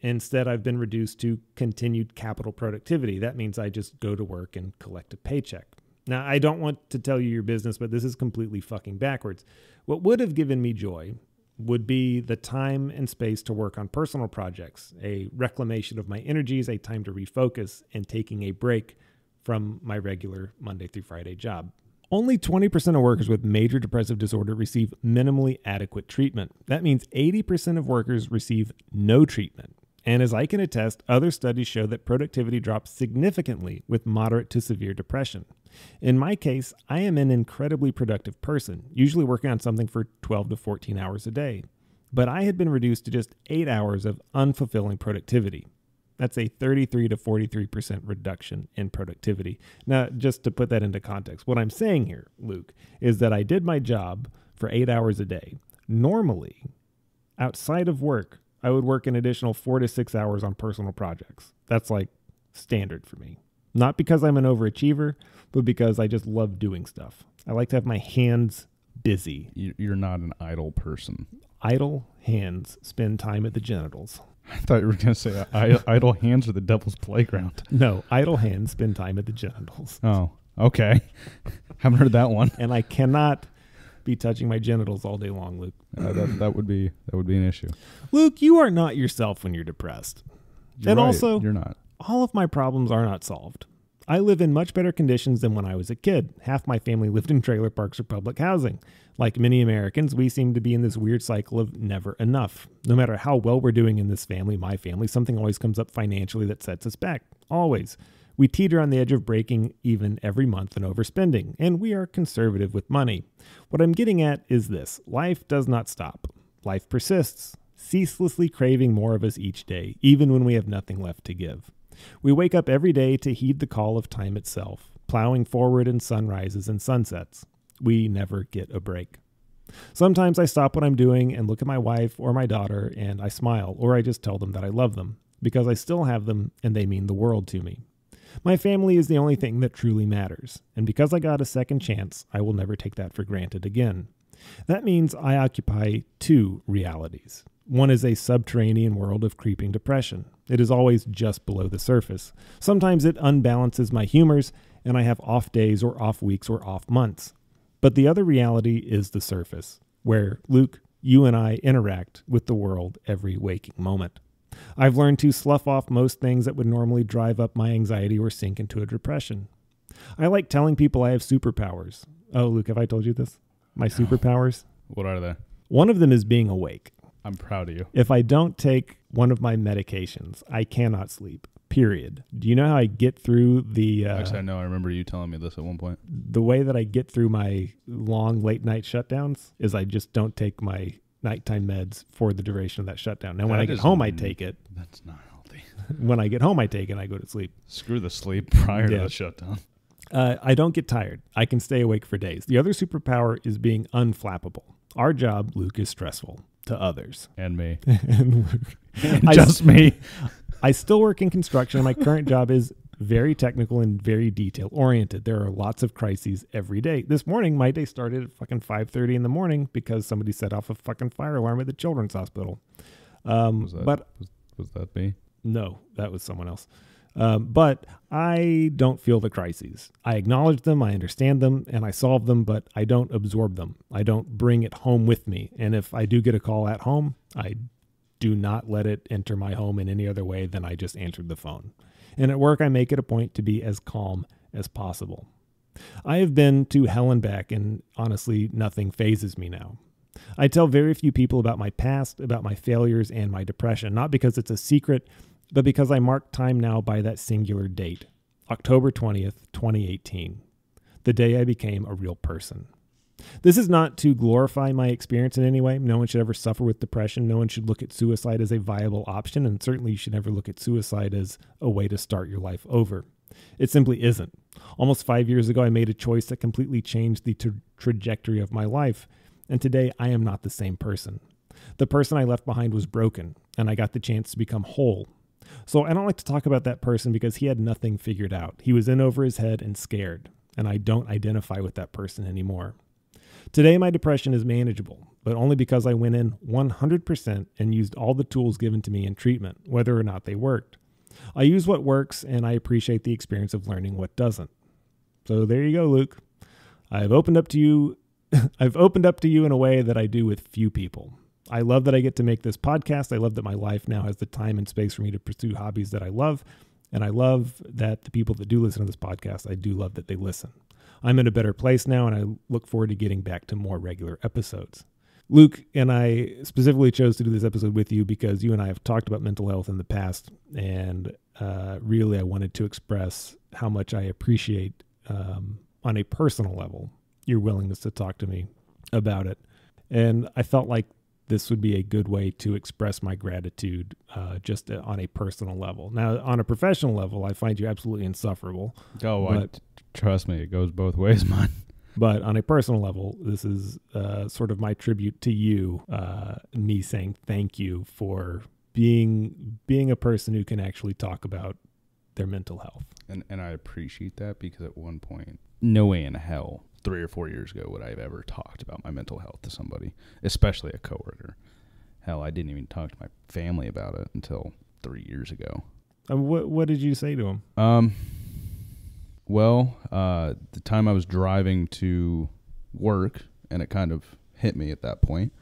Instead, I've been reduced to continued capital productivity. That means I just go to work and collect a paycheck. Now, I don't want to tell you your business, but this is completely fucking backwards. What would have given me joy would be the time and space to work on personal projects, a reclamation of my energies, a time to refocus, and taking a break from my regular Monday through Friday job. Only 20% of workers with major depressive disorder receive minimally adequate treatment. That means 80% of workers receive no treatment. And as I can attest, other studies show that productivity drops significantly with moderate to severe depression. In my case, I am an incredibly productive person, usually working on something for 12 to 14 hours a day. But I had been reduced to just 8 hours of unfulfilling productivity. That's a 33 to 43% reduction in productivity. Now, just to put that into context, what I'm saying here, Luke, is that I did my job for 8 hours a day. Normally, outside of work, I would work an additional 4 to 6 hours on personal projects. That's like standard for me. Not because I'm an overachiever, but because I just love doing stuff. I like to have my hands busy. You- You're not an idle person. Idle hands spend time at the genitals. I thought you were going to say idle hands are the devil's playground. No, idle hands spend time at the genitals. Oh, okay. [LAUGHS] Haven't heard that one. And I cannot be touching my genitals all day long, Luke. Uh, that that would be that would be an issue. Luke, you are not yourself when you're depressed. You're And right, also- you're not. All of my problems are not solved. I live in much better conditions than when I was a kid. Half my family lived in trailer parks or public housing. Like many Americans, we seem to be in this weird cycle of never enough. No matter how well we're doing in this family, my family, something always comes up financially that sets us back. Always. We teeter on the edge of breaking even every month and overspending, and we are conservative with money. What I'm getting at is this life does not stop, life persists, ceaselessly craving more of us each day, even when we have nothing left to give. We wake up every day to heed the call of time itself, plowing forward in sunrises and sunsets. We never get a break. Sometimes I stop what I'm doing and look at my wife or my daughter and I smile, or I just tell them that I love them, because I still have them and they mean the world to me. My family is the only thing that truly matters, and because I got a second chance, I will never take that for granted again. That means I occupy two realities. One is a subterranean world of creeping depression. It is always just below the surface. Sometimes it unbalances my humors, and I have off days or off weeks or off months. But the other reality is the surface, where, Luke, you and I interact with the world every waking moment. I've learned to slough off most things that would normally drive up my anxiety or sink into a depression. I like telling people I have superpowers. Oh, Luke, have I told you this? My superpowers? What are they? One of them is being awake. I'm proud of you. If I don't take one of my medications, I cannot sleep. Period. Do you know how I get through the uh, Actually, I know. I remember you telling me this at one point. the way that I get through my long late night shutdowns is I just don't take my nighttime meds for the duration of that shutdown. Now when I get home I take it. That's not healthy. [LAUGHS] When I get home I take it and I go to sleep. Screw the sleep [LAUGHS] prior Yeah. to the shutdown. Uh, I don't get tired. I can stay awake for days. The other superpower is being unflappable. Our job, Luke, is stressful to others. And me. [LAUGHS] and Luke, [LAUGHS] I- Just me. [LAUGHS] I still work in construction. and My current job is very technical and very detail oriented. There are lots of crises every day. This morning, my day started at fucking five thirty in the morning because somebody set off a fucking fire alarm at the children's hospital. Um, Was that- but Was, was that me? no, that was someone else. Um, but I don't feel the crises. I acknowledge them, I understand them, and I solve them, but I don't absorb them. I don't bring it home with me. And if I do get a call at home, I do not let it enter my home in any other way than I just answered the phone. And at work, I make it a point to be as calm as possible. I have been to hell and back, and honestly, nothing phases me now. I tell very few people about my past, about my failures, and my depression, not because it's a secret, but because I mark time now by that singular date October 20th, 2018, the day I became a real person. This is not to glorify my experience in any way. No one should ever suffer with depression. No one should look at suicide as a viable option. And certainly, you should never look at suicide as a way to start your life over. It simply isn't. Almost five years ago, I made a choice that completely changed the tra- trajectory of my life. And today, I am not the same person. The person I left behind was broken, and I got the chance to become whole. So I don't like to talk about that person because he had nothing figured out. He was in over his head and scared, and I don't identify with that person anymore. Today, my depression is manageable, but only because I went in 100% and used all the tools given to me in treatment, whether or not they worked. I use what works, and I appreciate the experience of learning what doesn't. So there you go, Luke. I've opened up to you. [LAUGHS] I've opened up to you in a way that I do with few people. I love that I get to make this podcast. I love that my life now has the time and space for me to pursue hobbies that I love. And I love that the people that do listen to this podcast, I do love that they listen. I'm in a better place now, and I look forward to getting back to more regular episodes. Luke and I specifically chose to do this episode with you because you and I have talked about mental health in the past, and uh, really I wanted to express how much I appreciate, um, on a personal level, your willingness to talk to me about it. And I felt like this would be a good way to express my gratitude uh, just on a personal level. Now, on a professional level, I find you absolutely insufferable. Oh, But- I, trust me, it goes both ways, [LAUGHS] man. But on a personal level, this is uh, sort of my tribute to you, uh, me saying thank you for being being a person who can actually talk about their mental health. And and I appreciate that because at one point, no way in hell, three or four years ago, would I have ever talked about my mental health to somebody, especially a coworker. Hell, I didn't even talk to my family about it until three years ago. Uh, what what did you say to him? Um. Well, uh, the time I was driving to work, and it kind of hit me at that point.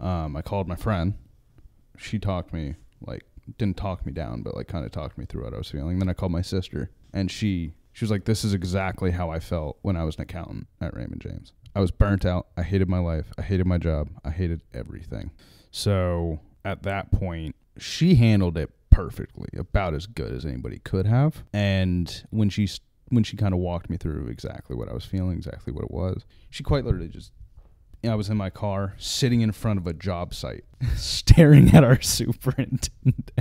Um, I called my friend. She talked me like didn't talk me down, but like kind of talked me through what I was feeling. Then I called my sister, and she she was like, "This is exactly how I felt when I was an accountant at Raymond James. I was burnt out. I hated my life. I hated my job. I hated everything." So at that point, she handled it perfectly, about as good as anybody could have. And when she when she kind of walked me through exactly what I was feeling, exactly what it was, she quite literally just. I was in my car, sitting in front of a job site, [LAUGHS] staring at our [LAUGHS] superintendent,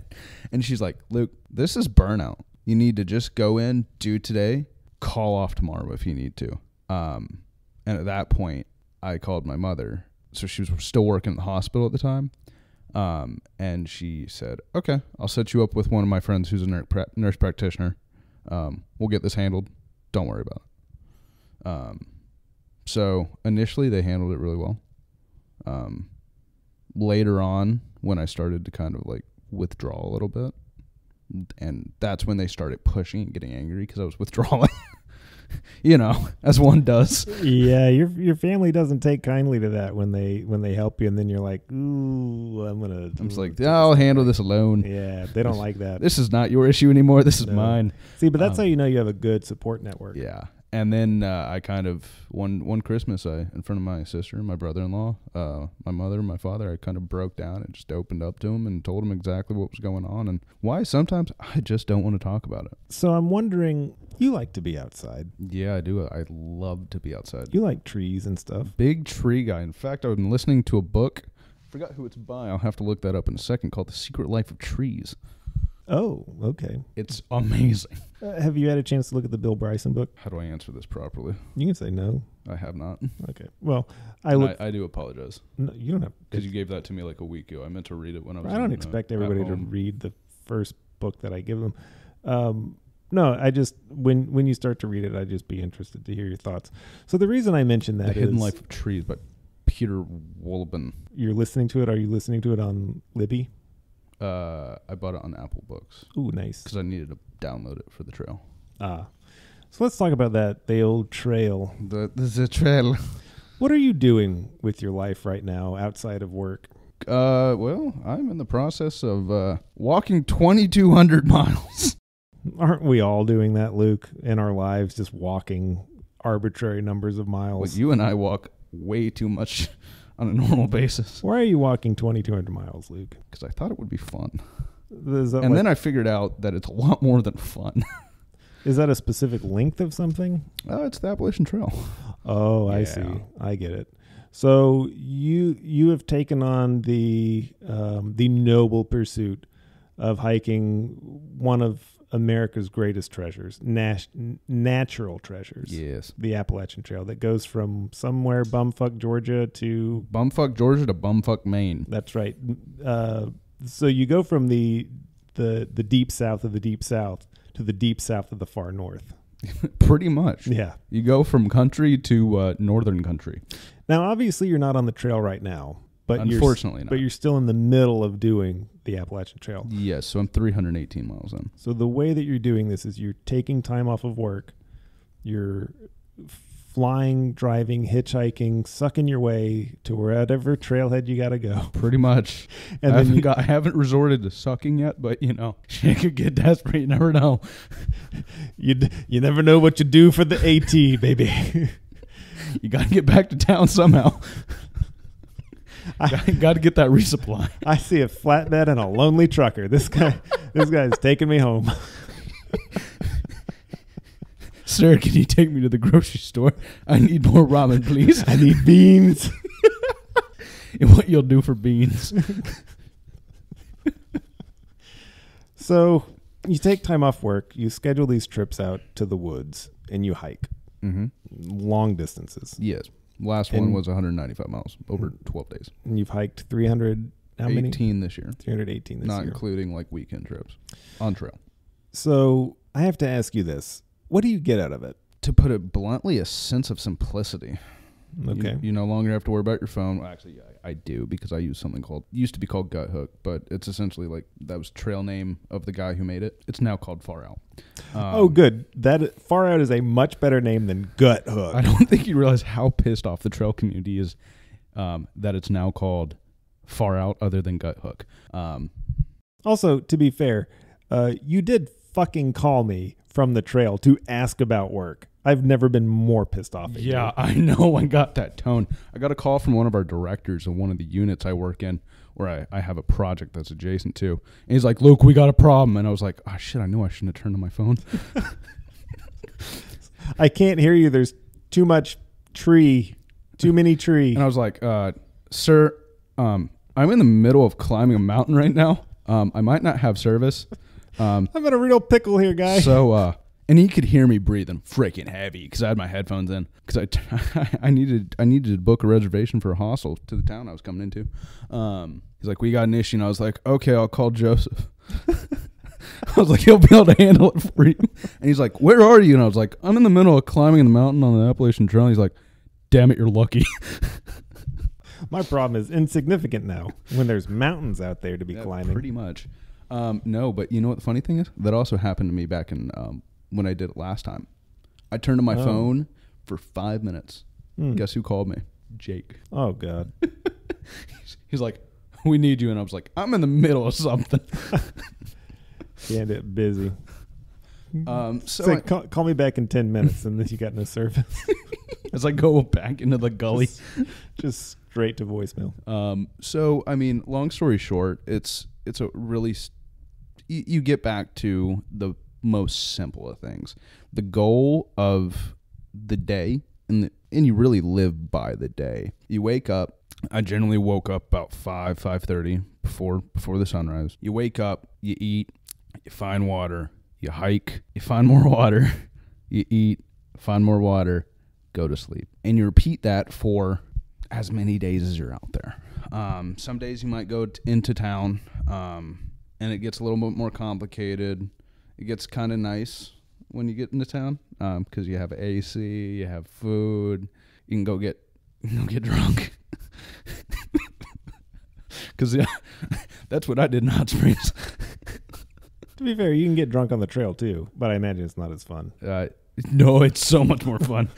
and she's like, "Luke, this is burnout. You need to just go in, do today, call off tomorrow if you need to." Um, and at that point, I called my mother. So she was still working at the hospital at the time. Um, and she said, "Okay, I'll set you up with one of my friends who's a nurse, nurse practitioner. Um, we'll get this handled. Don't worry about it." Um, so initially they handled it really well. Um, later on, when I started to kind of like withdraw a little bit, and that's when they started pushing and getting angry because I was [LAUGHS] withdrawing. you know, as one does. yeah, your your family doesn't take kindly to that when they when they help you, and then you're like, ooh, I'm gonna. I'm just like, I'll handle this alone. Yeah, they don't like that. This is not your issue anymore. This is No. mine. See, but that's um, how you know you have a good support network. Yeah. And then uh, I kind of one one Christmas I in front of my sister, my brother-in-law, uh, my mother, my father, I kind of broke down and just opened up to him and told him exactly what was going on and why sometimes I just don't want to talk about it. So I'm wondering, you like to be outside. Yeah, I do. I love to be outside. You like trees and stuff. Big tree guy. In fact, I've been listening to a book. Forgot who it's by. I'll have to look that up in a second. Called "The Secret Life of Trees." Oh, okay. It's amazing. [LAUGHS] Uh, have you had a chance to look at the Bill Bryson book? How do I answer this properly? You can say no. I have not. Okay. Well, I And look. I, I do apologize no, you don't have. because you gave that to me like a week ago. I meant to read it when I was. I don't in, uh, expect at everybody to home. read the first book that I give them. Um, no, I just when when you start to read it, I'd just be interested to hear your thoughts. So the reason I mentioned The that Hidden is Life of Trees by Peter Wohlleben. you're listening to it. Are you listening to it on Libby? Uh, I bought it on Apple Books Ooh, nice. because I needed to download it for the trail. Ah, so let's talk about that. The old trail. The the trail. [LAUGHS] What are you doing with your life right now outside of work? Uh, well, I'm in the process of uh, walking 2,200 [LAUGHS] miles. Aren't we all doing that, Luke, in our lives, just walking arbitrary numbers of miles. Well, miles? you and I walk way too much [LAUGHS] on a normal basis Why are you walking 2,200 miles, Luke? because I thought it would be fun. Is that, and like- then I figured out that it's a lot more than fun. is that a specific length of something? oh, it's the Appalachian Trail. Oh, I Yeah. see. I get it. So you you have taken on the um, the noble pursuit of hiking one of America's greatest treasures, nat- natural treasures. Yes. The Appalachian Trail that goes from somewhere bumfuck Georgia to Bumfuck Georgia to bumfuck Maine. that's right. Uh, so you go from the the the deep south of the deep south to the deep south of the far north. [LAUGHS] Pretty much. Yeah. You go from country to uh, northern country. Now, obviously, you're not on the trail right now, but Unfortunately not. but you're still in the middle of doing the Appalachian Trail. Yes, so I'm 318 miles in. So the way that you're doing this is you're taking time off of work, you're flying, driving, hitchhiking, sucking your way to wherever trailhead you got to go, [LAUGHS] Pretty much. and I, then haven't you, got, I haven't resorted to sucking yet, but you know, [LAUGHS] shit could get desperate. You never know. [LAUGHS] you you never know what you do for the AT, baby. You got to get back to town somehow. I, got to get that resupply. I see a flatbed and a lonely trucker. This guy, [LAUGHS] this guy's taking me home. [LAUGHS] Sir, can you take me to the grocery store? I need more ramen, please. I need beans. [LAUGHS] and what you'll do for beans. So you take time off work, you schedule these trips out to the woods, and you hike Mm-hmm. long distances. Yes. Last one And- was 195 miles over 12 days. And you've hiked 300, how many? 18 this year, 318 this year. not year. including like weekend trips on trail. So I have to ask you this. What do you get out of it? To put it bluntly, a sense of simplicity. You- Okay. You, no longer have to worry about your phone. Well, actually, I, I do because I use something called used to be called Guthook, but it's essentially like that was trail name of the guy who made it. It's now called Far Out. Um, oh, good. That Far Out is a much better name than Guthook. I don't [LAUGHS] think you realize how pissed off the trail community is um, that it's now called Far Out, other than Guthook. Um, Also, to be fair, uh, you did fucking call me from the trail to ask about work. I've never been more pissed off. Yeah, you. [LAUGHS] I know. I got that tone. I got a call from one of our directors of one of the units I work in where I, I have a project that's adjacent to. And he's like, Luke, we got a problem. And I was like, oh, shit, I knew I shouldn't have turned on my phone. [LAUGHS] I can't hear you. There's too much tree, too many tree. And I was like, uh, sir, um, I'm in the middle of climbing a mountain right now. Um, I might not have service. Um, [LAUGHS] I'm in a real pickle here, guy. so, uh, and he could hear me breathing freaking heavy because I had my headphones in because I, t- [LAUGHS] I needed I needed to book a reservation for a hostel to the town I was coming into. Um, he's like, we got an issue, and I was like, okay, I'll call Joseph. [LAUGHS] I was like, he'll be able to handle it for you. And he's like, where are you? And I was like, I'm in the middle of climbing the mountain on the Appalachian Trail. And he's like, damn it, you're lucky. [LAUGHS] My problem is insignificant now when there's mountains out there to be Yeah, climbing. Pretty much. Um, no, but you know what the funny thing is? That also happened to me back in um, when I did it last time. I turned to my Oh. phone for five minutes. Hmm. Guess who called me? Jake. Oh God. [LAUGHS] He's, he's like, "We need you," and I was like, "I'm in the middle of something." [LAUGHS] Yeah, it busy. [LAUGHS] Um, so Say, I- call, call me back in ten minutes, and then you got no service. as I go back into the gully, just, just straight to voicemail. Um, so I mean, long story short, it's it's a really s- you, you get back to the most simple of things. The goal of the day, and the, and you really live by the day. You wake up. I generally woke up about five five thirty before before the sunrise. You wake up, you eat, you find water, you hike, you find more [LAUGHS] water, you eat, find more water, go to sleep, and you repeat that for as many days as you're out there. Um, some days you might go t- into town, um, and it gets a little bit more complicated. It gets kind of nice when you get into town because you have AC, you have food, you can go get you [LAUGHS] can go get drunk. [LAUGHS] Because yeah, [LAUGHS] that's what I did in Hot Springs. To be fair, you can get drunk on the trail too, but I imagine it's not as fun. Uh, no, it's so much more fun.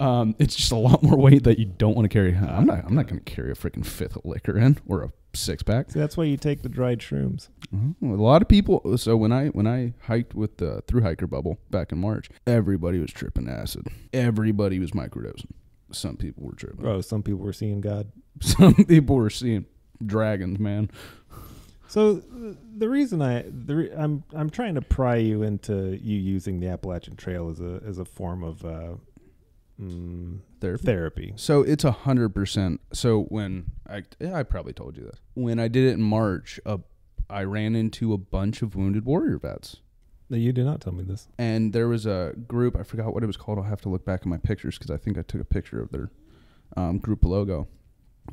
Um, it's just a lot more weight that you don't want to carry. I'm not. I'm not going to carry a freaking fifth of liquor in or a six pack. See, that's why you take the dried shrooms. Mhm. A lot of people. So when I when I hiked with the through hiker bubble back in March, everybody was tripping acid. Everybody was microdosing. Some people were tripping. Oh, some people were seeing God. [LAUGHS] Some people were seeing dragons, man. So the reason I the re- I'm I'm trying to pry you into you using the Appalachian Trail as a as a form of uh, mm, Therapy. therapy. So it's a hundred percent. So when I yeah, I probably told you this when I did it in March, uh, I ran into a bunch of wounded warrior vets. No, you did not tell me this. and there was a group. I forgot what it was called. I'll have to look back at my pictures because I think I took a picture of their um, group logo.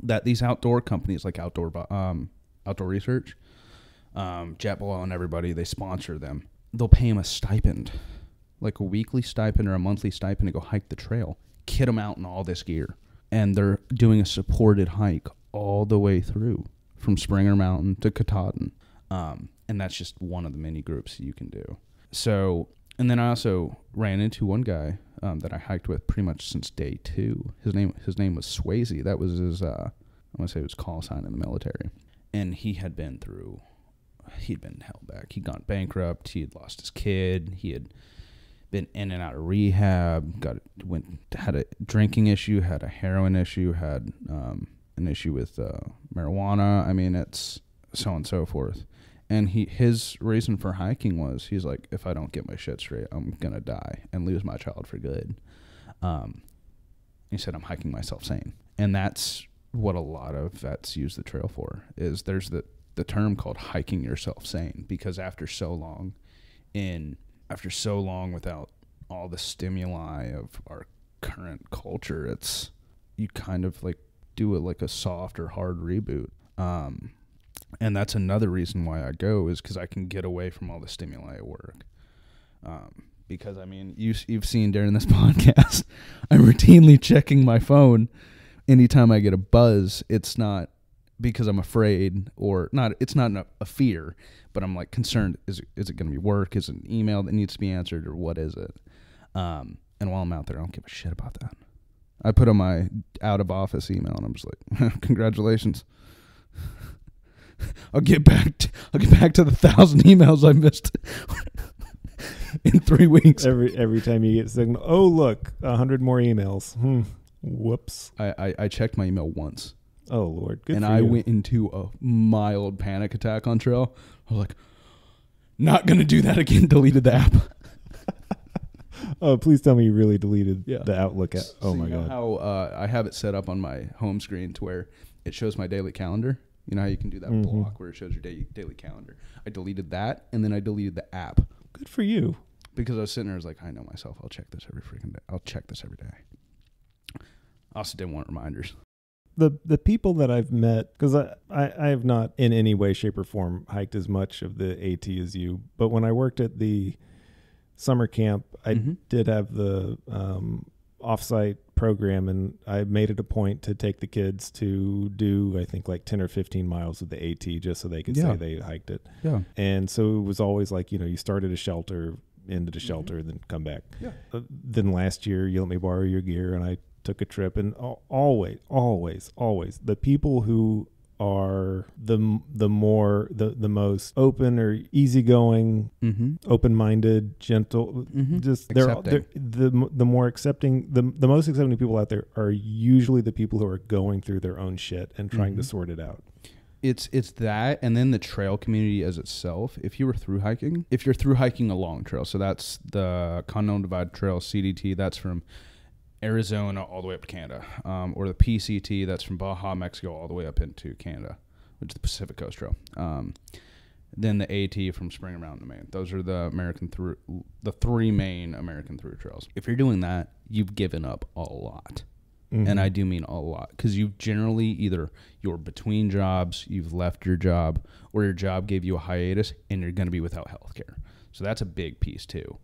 That these outdoor companies like Outdoor um, Outdoor Research, um, JetBlue, and everybody they sponsor them. They'll pay them a stipend, like a weekly stipend or a monthly stipend to go hike the trail, kit them out in all this gear, and they're doing a supported hike all the way through from Springer Mountain to Katahdin. Um, and that's just one of the many groups you can do. So, and then I also ran into one guy um, that I hiked with pretty much since day two. His name his name was Swayze. That was his uh, I want to say his call sign in the military, and he had been through. He'd been held back. He'd gone bankrupt. He had lost his kid. He had been in and out of rehab. Got went had a drinking issue. Had a heroin issue. Had um, an issue with uh, marijuana. I mean, it's so and so forth and he his reason for hiking was he's like if i don't get my shit straight i'm gonna die and lose my child for good um he said i'm hiking myself sane and that's what a lot of vets use the trail for is there's the the term called hiking yourself sane because after so long in after so long without all the stimuli of our current culture it's you kind of like do it like a soft or hard reboot um and that's another reason why I go is because I can get away from all the stimuli at work. Um, because I mean, you you've seen during this [LAUGHS] podcast, I'm routinely checking my phone. Anytime I get a buzz, it's not because I'm afraid or not. It's not a, a fear, but I'm like concerned. Is it, is it going to be work? Is it an email that needs to be answered, or what is it? Um, and while I'm out there, I don't give a shit about that. I put on my out of office email, and I'm just like, [LAUGHS] congratulations. [LAUGHS] I'll get back. To, I'll get back to the thousand [LAUGHS] emails I missed in three weeks. Every every time you get signal, oh look, a hundred more emails. Hmm. Whoops. I, I, I checked my email once, Oh lord. Good and I you. went into a mild panic attack on trail. I was like, not gonna do that again. [LAUGHS] Deleted the app. [LAUGHS] Oh, please tell me you really deleted Yeah. the Outlook. App. Oh So my you know god. How uh, I have it set up on my home screen to where it shows my daily calendar. You know how you can do that Mhm. block where it shows your daily daily calendar. I deleted that, and then I deleted the app. Good for you. because I was sitting there, I was like, I know myself. I'll check this every freaking day. I'll check this every day. I also didn't want reminders. The the people that I've met because I, I I have not in any way shape or form hiked as much of the AT as you but when I worked at the summer camp I Mhm. did have the um offsite program and I made it a point to take the kids to do I think like 10 or 15 miles of the AT just so they could Yeah. say they hiked it Yeah. and so it was always like you know you started a shelter into the shelter and then come back Yeah. uh, then last year you let me borrow your gear and I took a trip and always always always the people who are the the more the the most open or easygoing Mm-hmm. open-minded gentle Mhm. just they're, they're the the more accepting the the most accepting people out there are usually the people who are going through their own shit and trying to Mhm. sort it out It's it's that, and then the trail community as itself. If you were through hiking, if you're through hiking a long trail, so that's the Continental Divide Trail (CDT). That's from Arizona all the way up to Canada, um, or the PCT. That's from Baja, Mexico, all the way up into Canada, which is the Pacific Coast Trail. Um, then the AT from Springer Mountain to Maine. Those are the American through the three main American through trails. If you're doing that, you've given up a lot and Mhm. I do mean a lot because you've generally either you're between jobs, you've left your job, or your job gave you a hiatus, and you're going to be without health care. So that's a big piece too.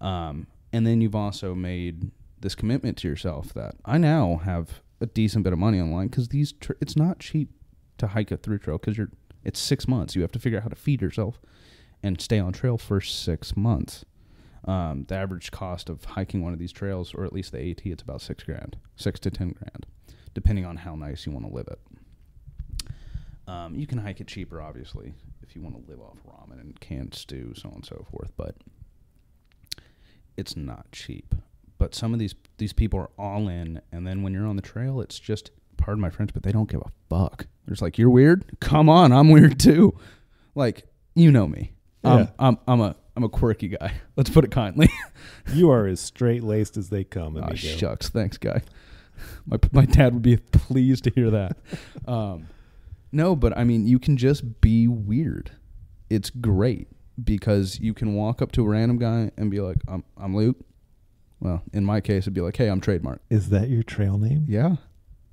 Um, and then you've also made this commitment to yourself that I now have a decent bit of money online because these tr- it's not cheap to hike a through trail because you're it's six months. You have to figure out how to feed yourself and stay on trail for six months. Um, the average cost of hiking one of these trails, or at least the AT, it's about six grand, six to ten grand, depending on how nice you want to live it. Um, you can hike it cheaper, obviously, if you want to live off ramen and canned stew, so on and so forth. But it's not cheap. But some of these these people are all in, and then when you're on the trail, it's just pardon my French, but they don't give a fuck. They're just like, "You're weird. Come on, I'm weird too." Like you know me. Um, Yeah. I'm I'm a I'm a quirky guy. [LAUGHS] Let's put it kindly. [LAUGHS] You are as straight laced as they come, Oh, shucks. Thanks, guy. [LAUGHS] My my dad would be pleased to hear that. um, no, but I mean, you can just be weird. It's great because you can walk up to a random guy and be like, "I'm I'm Luke." Well, in my case, it'd be like, "Hey, I'm Trademark." Is that your trail name? Yeah.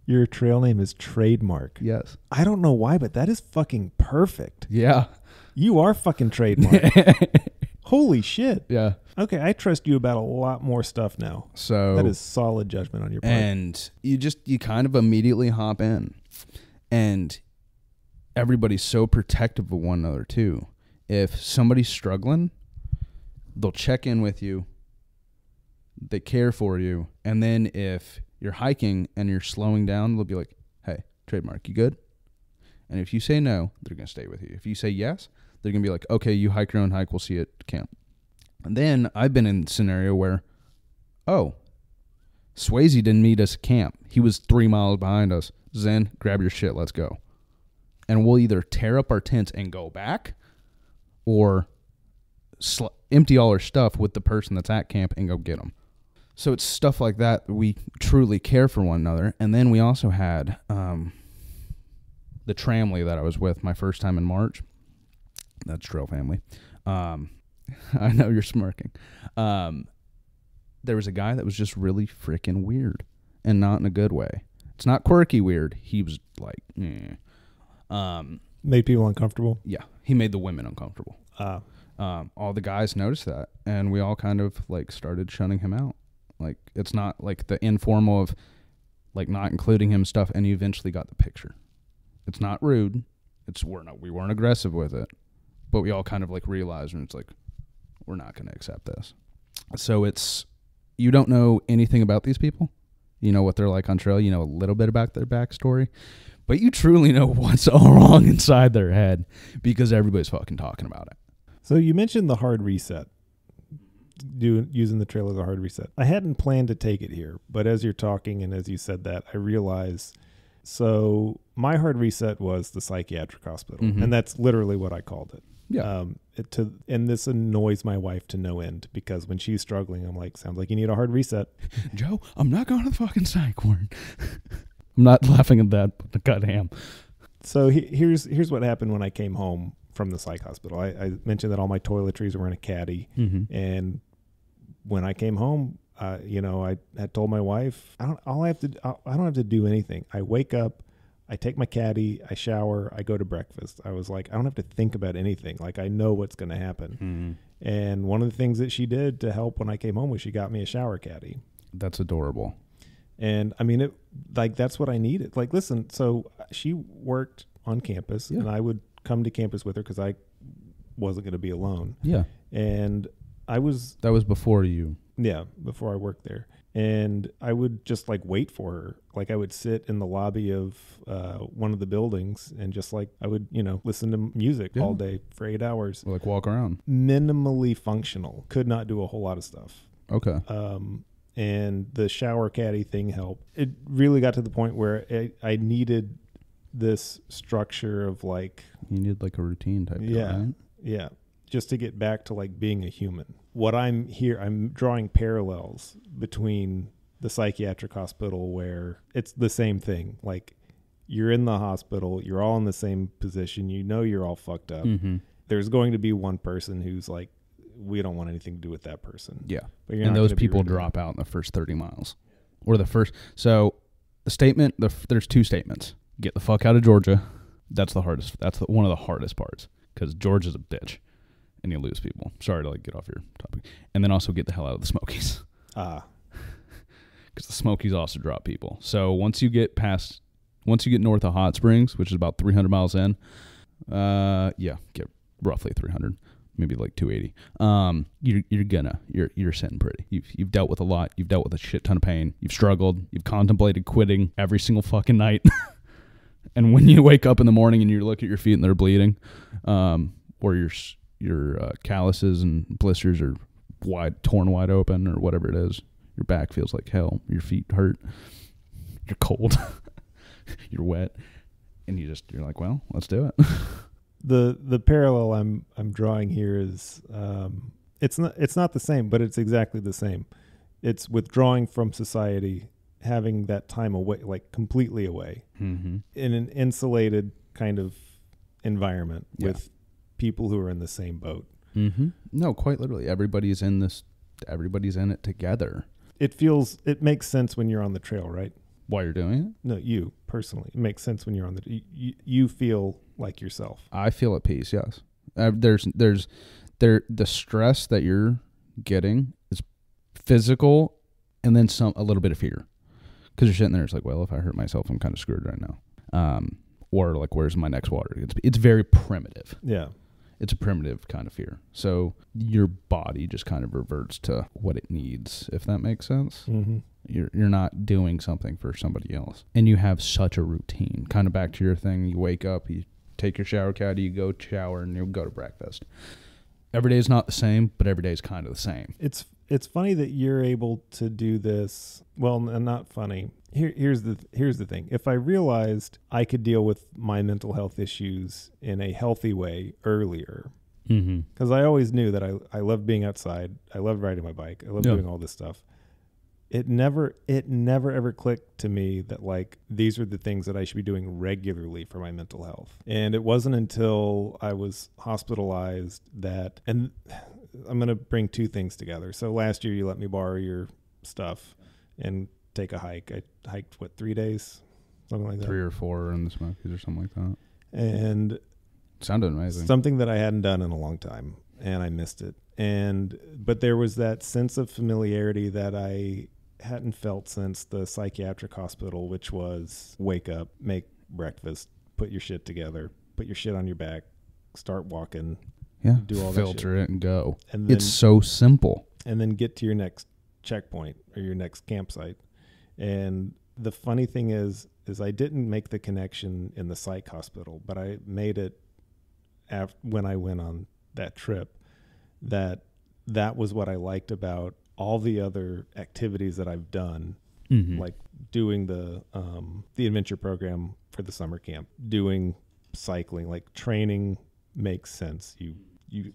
Your trail name is Trademark. Yes. I don't know why, but that is fucking perfect. Yeah. You are fucking Trademark. [LAUGHS] Holy shit. yeah. Okay, I trust you about a lot more stuff now. So That is solid judgment on your part. and you just you kind of immediately hop in and everybody's so protective of one another too if somebody's struggling they'll check in with you they care for you and then if you're hiking and you're slowing down they'll be like hey trademark you good and if you say no they're going to stay with you if you say yes they're going to be like okay you hike your own hike we'll see you at camp and then i've been in a scenario where oh Swayze didn't meet us at camp. He was three miles behind us. Zen, grab your shit, let's go. And we'll either tear up our tents and go back, or sl- empty all our stuff with the person that's at camp and go get them. So it's stuff like that. We truly care for one another. And then we also had um, the tramily that I was with my first time in March. That's Trail Family. Um, [LAUGHS] I know you're smirking. Um, there was a guy that was just really freaking weird and not in a good way. It's not quirky weird. He was like, eh. um, Made people uncomfortable. yeah, he made the women uncomfortable. Uh, Um, all the guys noticed that, and we all kind of like started shunning him out. Like it's not like the informal of like not including him stuff, and you eventually got the picture. It's not rude. It's we're not we weren't aggressive with it, but we all kind of like realized, and it's like we're not going to accept this. So it's you don't know anything about these people. You know what they're like on trail. You know a little bit about their backstory, but you truly know [LAUGHS] what's all wrong inside their head because everybody's fucking talking about it. so you mentioned the hard reset. Do using the trail as a hard reset. I hadn't planned to take it here, but as you're talking and as you said that, I realize. So my hard reset was the psychiatric hospital, Mhm. and that's literally what I called it. Yeah. Um, it to and this annoys my wife to no end because when she's struggling, I'm like, sounds like you need a hard reset. [LAUGHS] Joe, I'm not going to the fucking psych ward. [LAUGHS] I'm not laughing at that, but goddamn. So he, here's here's what happened when I came home from the psych hospital. I, I mentioned that all my toiletries were in a caddy, Mm-hmm. and when I came home, uh, you know, I had told my wife, I don't, all I have to, I don't have to do anything. I wake up, I take my caddy, I shower, I go to breakfast. I was like, I don't have to think about anything. Like I know what's going to happen. Mm-hmm. And one of the things that she did to help when I came home was she got me a shower caddy. That's adorable. And I mean, it like that's what I needed. Like, listen, so she worked on campus, Yeah. and I would come to campus with her because I wasn't going to be alone. Yeah. And I was, That was before you. yeah, before I worked there, and I would just like wait for her. Like, I would sit in the lobby of uh, one of the buildings and just like I would, you know, listen to music all day for eight hours. Like walk around. Minimally functional, could not do a whole lot of stuff. Okay. um, and the shower caddy thing helped. It really got to the point where I, I needed this structure of like, You need like a routine type. Yeah. right? yeah, just to get back to like being a human. What I'm here, I'm drawing parallels between the psychiatric hospital where it's the same thing. Like you're in the hospital, you're all in the same position, you know you're all fucked up. Mm-hmm. There's going to be one person who's like, we don't want anything to do with that person. Yeah. But you're And those people rude to them. drop out in the first 30 miles or the first. So the statement, the, there's two statements. Get the fuck out of Georgia. That's the hardest. That's the, one of the hardest parts because Georgia's a bitch and you lose people. Sorry to like get off your topic. And then also get the hell out of the Smokies. [LAUGHS] Ah, because the Smokies also drop people. So once you get past, once you get north of Hot Springs, which is about 300 miles in, uh, yeah, get roughly 300, maybe like 280. Um, you're you're gonna you're you're sitting pretty. You've you've dealt with a lot. You've dealt with a shit ton of pain. You've struggled. You've contemplated quitting every single fucking night. [LAUGHS] And when you wake up in the morning and you look at your feet and they're bleeding, um, or your s- your uh, calluses and blisters are wide torn wide open or whatever it is, your back feels like hell. Your feet hurt. You're cold. [LAUGHS] you're wet, and you just you're like, well, let's do it. [LAUGHS] the the parallel I'm I'm drawing here is um, it's not it's not the same, but it's exactly the same. It's withdrawing from society, having that time away, like completely away, mm-hmm. in an insulated kind of environment Yeah. with people who are in the same boat. Mm-hmm. No, quite literally, everybody's in this. Everybody's in it together. It feels it makes sense when you're on the trail, right? While you're doing it, No, you personally, it makes sense when you're on the you, you, you feel like yourself. I feel at peace. Yes, uh, there's there's there the stress that you're getting is physical, and then some a little bit of fear, because you're sitting there. It's like, well, if I hurt myself, I'm kind of screwed right now. Um, or like, where's my next water? It's it's very primitive. Yeah. It's a primitive kind of fear. So your body just kind of reverts to what it needs, if that makes sense. Mm-hmm. You're you're not doing something for somebody else, and you have such a routine. Kind of back to your thing. You wake up, you take your shower caddy, you go shower, and you go to breakfast. Every day is not the same, but every day is kind of the same. It's it's funny that you're able to do this. Well, n- not funny. Here, here's the here's the thing. If I realized I could deal with my mental health issues in a healthy way earlier, Mm-hmm. because I always knew that I I loved being outside. I loved riding my bike. I loved Yeah. doing all this stuff. It never it never ever clicked to me that like these are the things that I should be doing regularly for my mental health. And it wasn't until I was hospitalized that and [SIGHS] I'm going to bring two things together. So last year you let me borrow your stuff and take a hike. I hiked what 3 days something like that. Three or four in the Smokies or something like that. And Sounded amazing. something that I hadn't done in a long time, and I missed it. And but there was that sense of familiarity that I hadn't felt since the psychiatric hospital, which was wake up, make breakfast, put your shit together, put your shit on your back, start walking, yeah. do all that Filter it and go. and then It's so simple. and then get to your next checkpoint or your next campsite. And the funny thing is, is I didn't make the connection in the psych hospital, but I made it af- when I went on that trip. That that was what I liked about all the other activities that I've done, Mm-hmm. like doing the um, the adventure program for the summer camp, doing cycling, like training makes sense. You you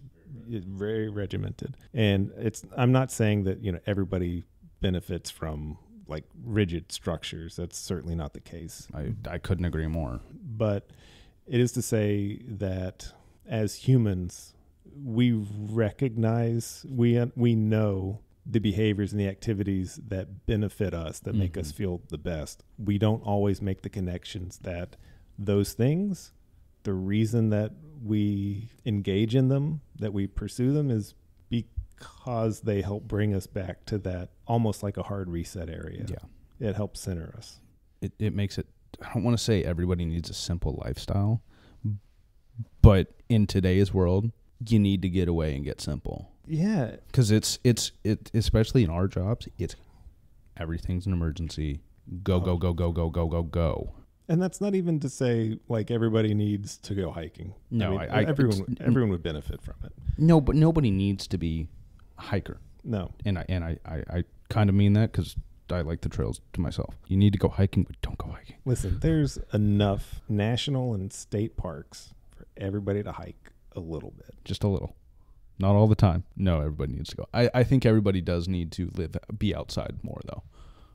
it's very regimented, and it's. I'm not saying that you know everybody benefits from like rigid structures. That's certainly not the case. I I couldn't agree more. But it is to say that as humans, we recognize we we know the behaviors and the activities that benefit us that make us Mhm. feel the best. We don't always make the connections that those things, the reason that we engage in them, that we pursue them is because they help bring us back to that almost like a hard reset area. Yeah. It helps center us. it, it makes it I don't want to say everybody needs a simple lifestyle, but in today's world, you need to get away and get simple. Yeah. Cuz it's it's it especially in our jobs, it's everything's an emergency. Go go go go go go go go. And that's not even to say like everybody needs to go hiking. No, mean, I- I- everyone everyone would benefit from it. No, but nobody needs to be hiker. No, And I and I I, I kind of mean that cuz I like the trails to myself. You need to go hiking, but don't go hiking. listen, there's enough national and state parks for everybody to hike a little bit. Just a little. Not all the time. No, everybody needs to go. I, I think everybody does need to live be outside more though.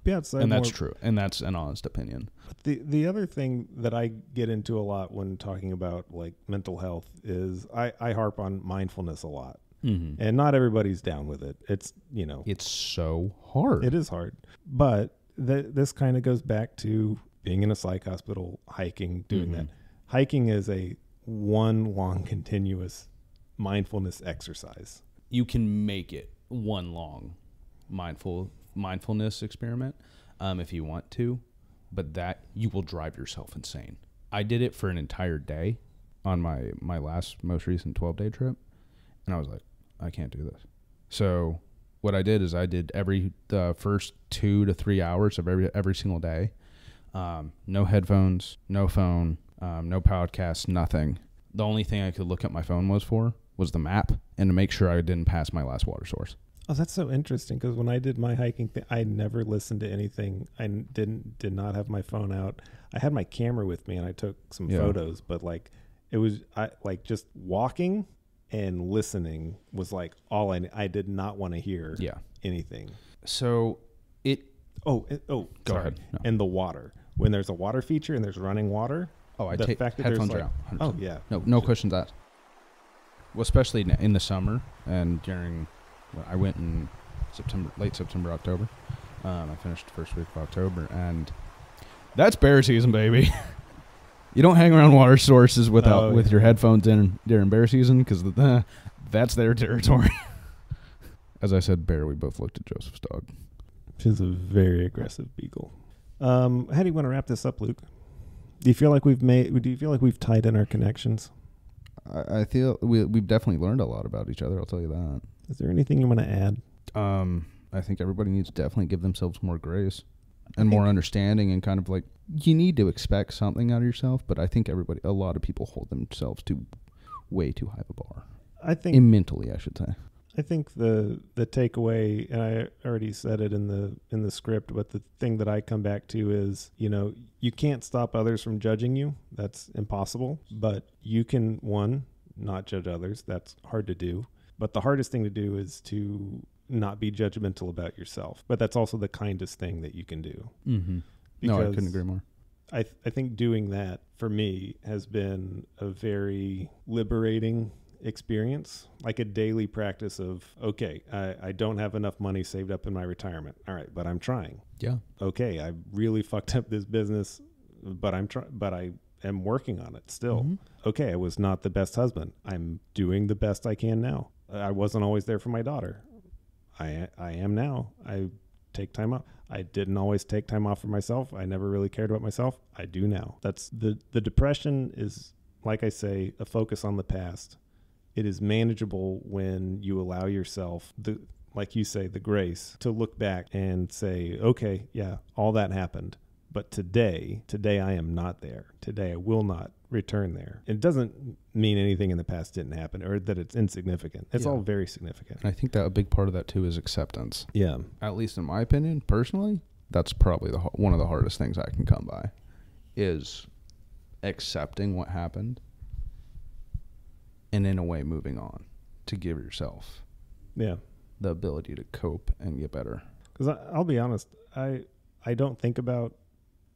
Be outside and that's true. And that's an honest opinion. But the the other thing that I get into a lot when talking about like mental health is I I harp on mindfulness a lot, Mm-hmm. and not everybody's down with it. It's you know It's so hard. It is hard, but th- this kind of goes back to being in a psych hospital, hiking, doing Mhm. that. Hiking is a one long [LAUGHS] continuous mindfulness exercise. You can make it one long mindful mindfulness experiment um, if you want to, but that you will drive yourself insane. I did it for an entire day on my my last most recent 12 day trip, and I was like, I can't do this. So what I did is I did every the first two to three hours of every every single day. Um, no headphones, no phone, um, no podcast, nothing. The only thing I could look at my phone was for was the map and to make sure I didn't pass my last water source. Oh, that's so interesting because when I did my hiking thing, I never listened to anything. I didn't did not have my phone out. I had my camera with me and I took some Yeah. photos, but like it was I like just walking and listening was like all I I did not want to hear Yeah. anything. So it. Oh, it, oh, Go sorry. ahead. No. And the water. When there's a water feature and there's running water. Oh, I the take fact that headphones like- out. 100%. Oh yeah. No, no questions asked. Well, especially in- in the summer and during, well, I went in September, late September, October. Um, I finished the first week of October, and that's bear season, baby. [LAUGHS] you don't hang around water sources without Oh, with yeah. your headphones in during bear season because the, that's their territory. [LAUGHS] As I said, bear. We both looked at Joseph's dog. She's a very aggressive beagle. Um, how do you want to wrap this up, Luke? Do you feel like we've made? Do you feel like we've tied in our connections? I, I feel we we've definitely learned a lot about each other. I'll tell you that. Is there anything you want to add? um, I think everybody needs to definitely give themselves more grace I and more understanding and kind of like you need to expect something out of yourself, but I think everybody, a lot of people hold themselves to way too high of a bar. I think In mentally, I should say. I think the the takeaway, and I already said it in the in the script, but the thing that I come back to is, you know, you can't stop others from judging you. That's impossible. But you can one not judge others. That's hard to do. But the hardest thing to do is to not be judgmental about yourself. But that's also the kindest thing that you can do. Mm-hmm. No, I couldn't agree more. I th- I think doing that for me has been a very liberating experience, like a daily practice of okay, I, I don't have enough money saved up in my retirement. All right, but I'm trying. Yeah. Okay, I really fucked up this business, but I'm trying. But I am working on it still. Mhm. Okay, I was not the best husband. I'm doing the best I can now. I wasn't always there for my daughter. I I am now. I take time off. I didn't always take time off for myself. I never really cared about myself. I do now. That's the the depression is like I say, a focus on the past. It is manageable when you allow yourself the like you say the grace to look back and say, "Okay, yeah, all that happened, but today, today I am not there. Today I will not return there." It doesn't mean anything in the past didn't happen or that it's insignificant. It's Yeah. all very significant. And I think that a big part of that too is acceptance. Yeah. At least in my opinion, personally, that's probably the one of the hardest things I can come by, is accepting what happened, and in a way moving on to give yourself Yeah. the ability to cope and get better. Because I'll be honest, I I don't think about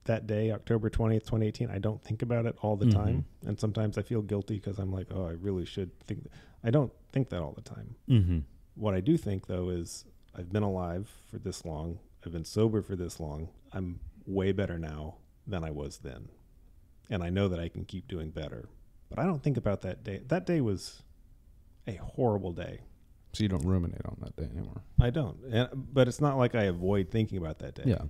that day, October twentieth, twenty eighteen. I don't think about it all the Mhm. time, and sometimes I feel guilty because I'm like, oh, I really should think. I don't think that all the time. Mm-hmm. What I do think though is I've been alive for this long. I've been sober for this long. I'm way better now than I was then, and I know that I can keep doing better. But I don't think about that day. That day was a horrible day. So you don't ruminate on that day anymore. I don't, and, but it's not like I avoid thinking about that day. Yeah.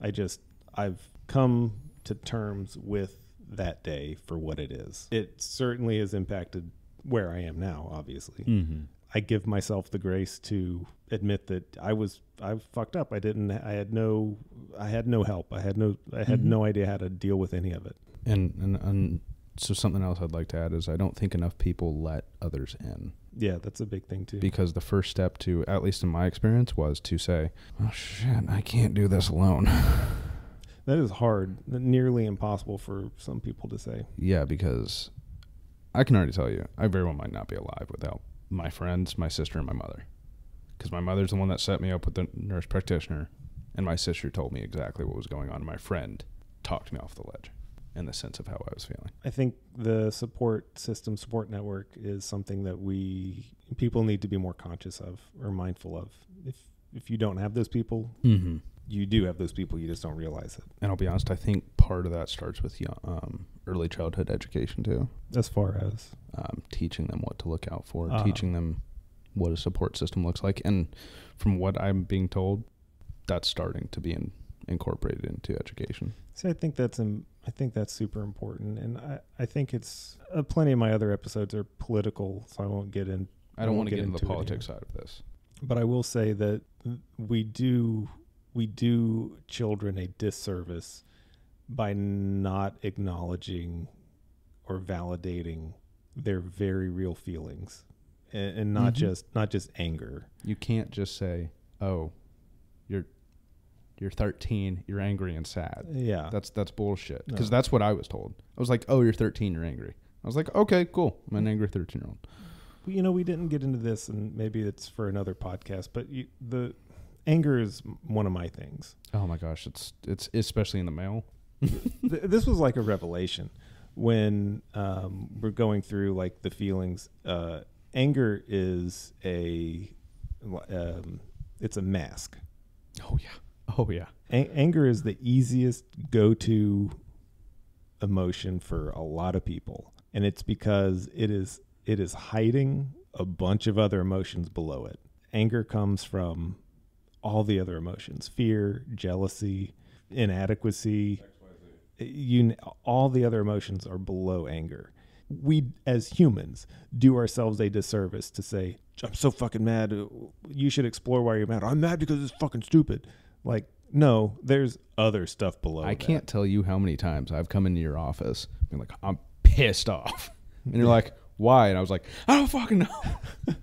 I just I've come to terms with that day for what it is. It certainly has impacted where I am now, obviously. Mm-hmm. I give myself the grace to admit that I was I fucked up. I didn't I had no I had no help. I had no I had Mhm. no idea how to deal with any of it. And, and and so something else I'd like to add is I don't think enough people let others in Yeah, that's a big thing too. because the first step to, at least in my experience, was to say, "Oh shit, I can't do this alone." [LAUGHS] that is hard, nearly impossible for some people to say. yeah, because I can already tell you, I very well might not be alive without my friends, my sister, and my mother. Because my mother's the one that set me up with the nurse practitioner, and my sister told me exactly what was going on. My friend talked me off the ledge in the sense of how I was feeling. I think the support system, support network is something that we people need to be more conscious of or mindful of. If if you don't have those people, Mm-hmm. You do have those people. You just don't realize it. And I'll be honest, I think part of that starts with young, um, early childhood education too. As far as Um, teaching them what to look out for, Ah. teaching them what a support system looks like, and from what I'm being told, that's starting to be in, incorporated into education. see, I think that's um, I think that's super important, and I I think it's uh, plenty of my other episodes are political, so I won't get in. I don't want to get into the it here. politics side of this. But I will say that we do we do children a disservice by not acknowledging or validating their very real feelings and, and not Mhm. just not just anger You can't just say, "Oh, you're you're 13, you're angry and sad." yeah That's that's bullshit. Because No. that's what I was told. I was like, "Oh, you're 13, you're angry." I was like, "Okay, cool. I'm an angry 13 year old." you know we didn't get into this and maybe it's for another podcast but you, the anger is one of my things Oh my gosh, it's it's especially in the male. Th- this was like a revelation when um, we're going through like the feelings uh, anger is a um, it's a mask Oh yeah. Oh yeah. A- anger is the easiest go-to emotion for a lot of people and it's because it is it is hiding a bunch of other emotions below it anger comes from all the other emotions fear jealousy inadequacy you all the other emotions are below anger we as humans do ourselves a disservice to say i'm so fucking mad you should explore why you're mad i'm mad because it's fucking stupid like no there's other stuff below I that. can't tell you how many times I've come into your office and like, I'm pissed off. And you're like, why? And I was like, I don't fucking know.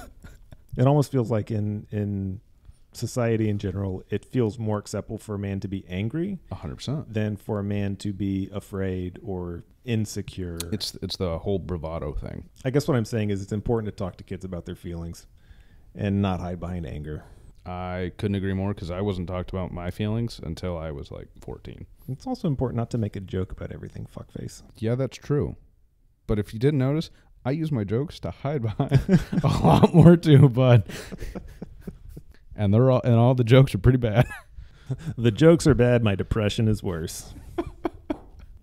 [LAUGHS] it almost feels like in in society in general it feels more acceptable for a man to be angry 100%. than for a man to be afraid or insecure It's it's the whole bravado thing. i guess what i'm saying is it's important to talk to kids about their feelings and not hide behind anger I couldn't agree more because I wasn't talked about my feelings until I was like 14. it's also important not to make a joke about everything fuckface Yeah, that's true. But if you didn't notice, I use my jokes to hide behind [LAUGHS] a lot more too, bud. [LAUGHS] and they're all and all the jokes are pretty bad. the jokes are bad my depression is worse [LAUGHS]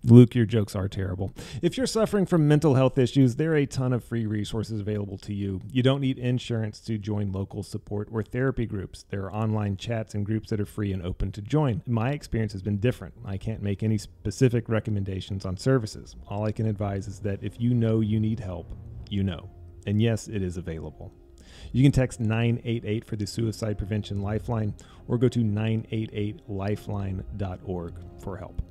Luke, your jokes are terrible. If you're suffering from mental health issues, there are a ton of free resources available to you. You don't need insurance to join local support or therapy groups. There are online chats and groups that are free and open to join. My experience has been different. I can't make any specific recommendations on services. All I can advise is that if you know you need help, you know. And yes, it is available. You can text 988 for the Suicide Prevention Lifeline or go to 988lifeline.org for help.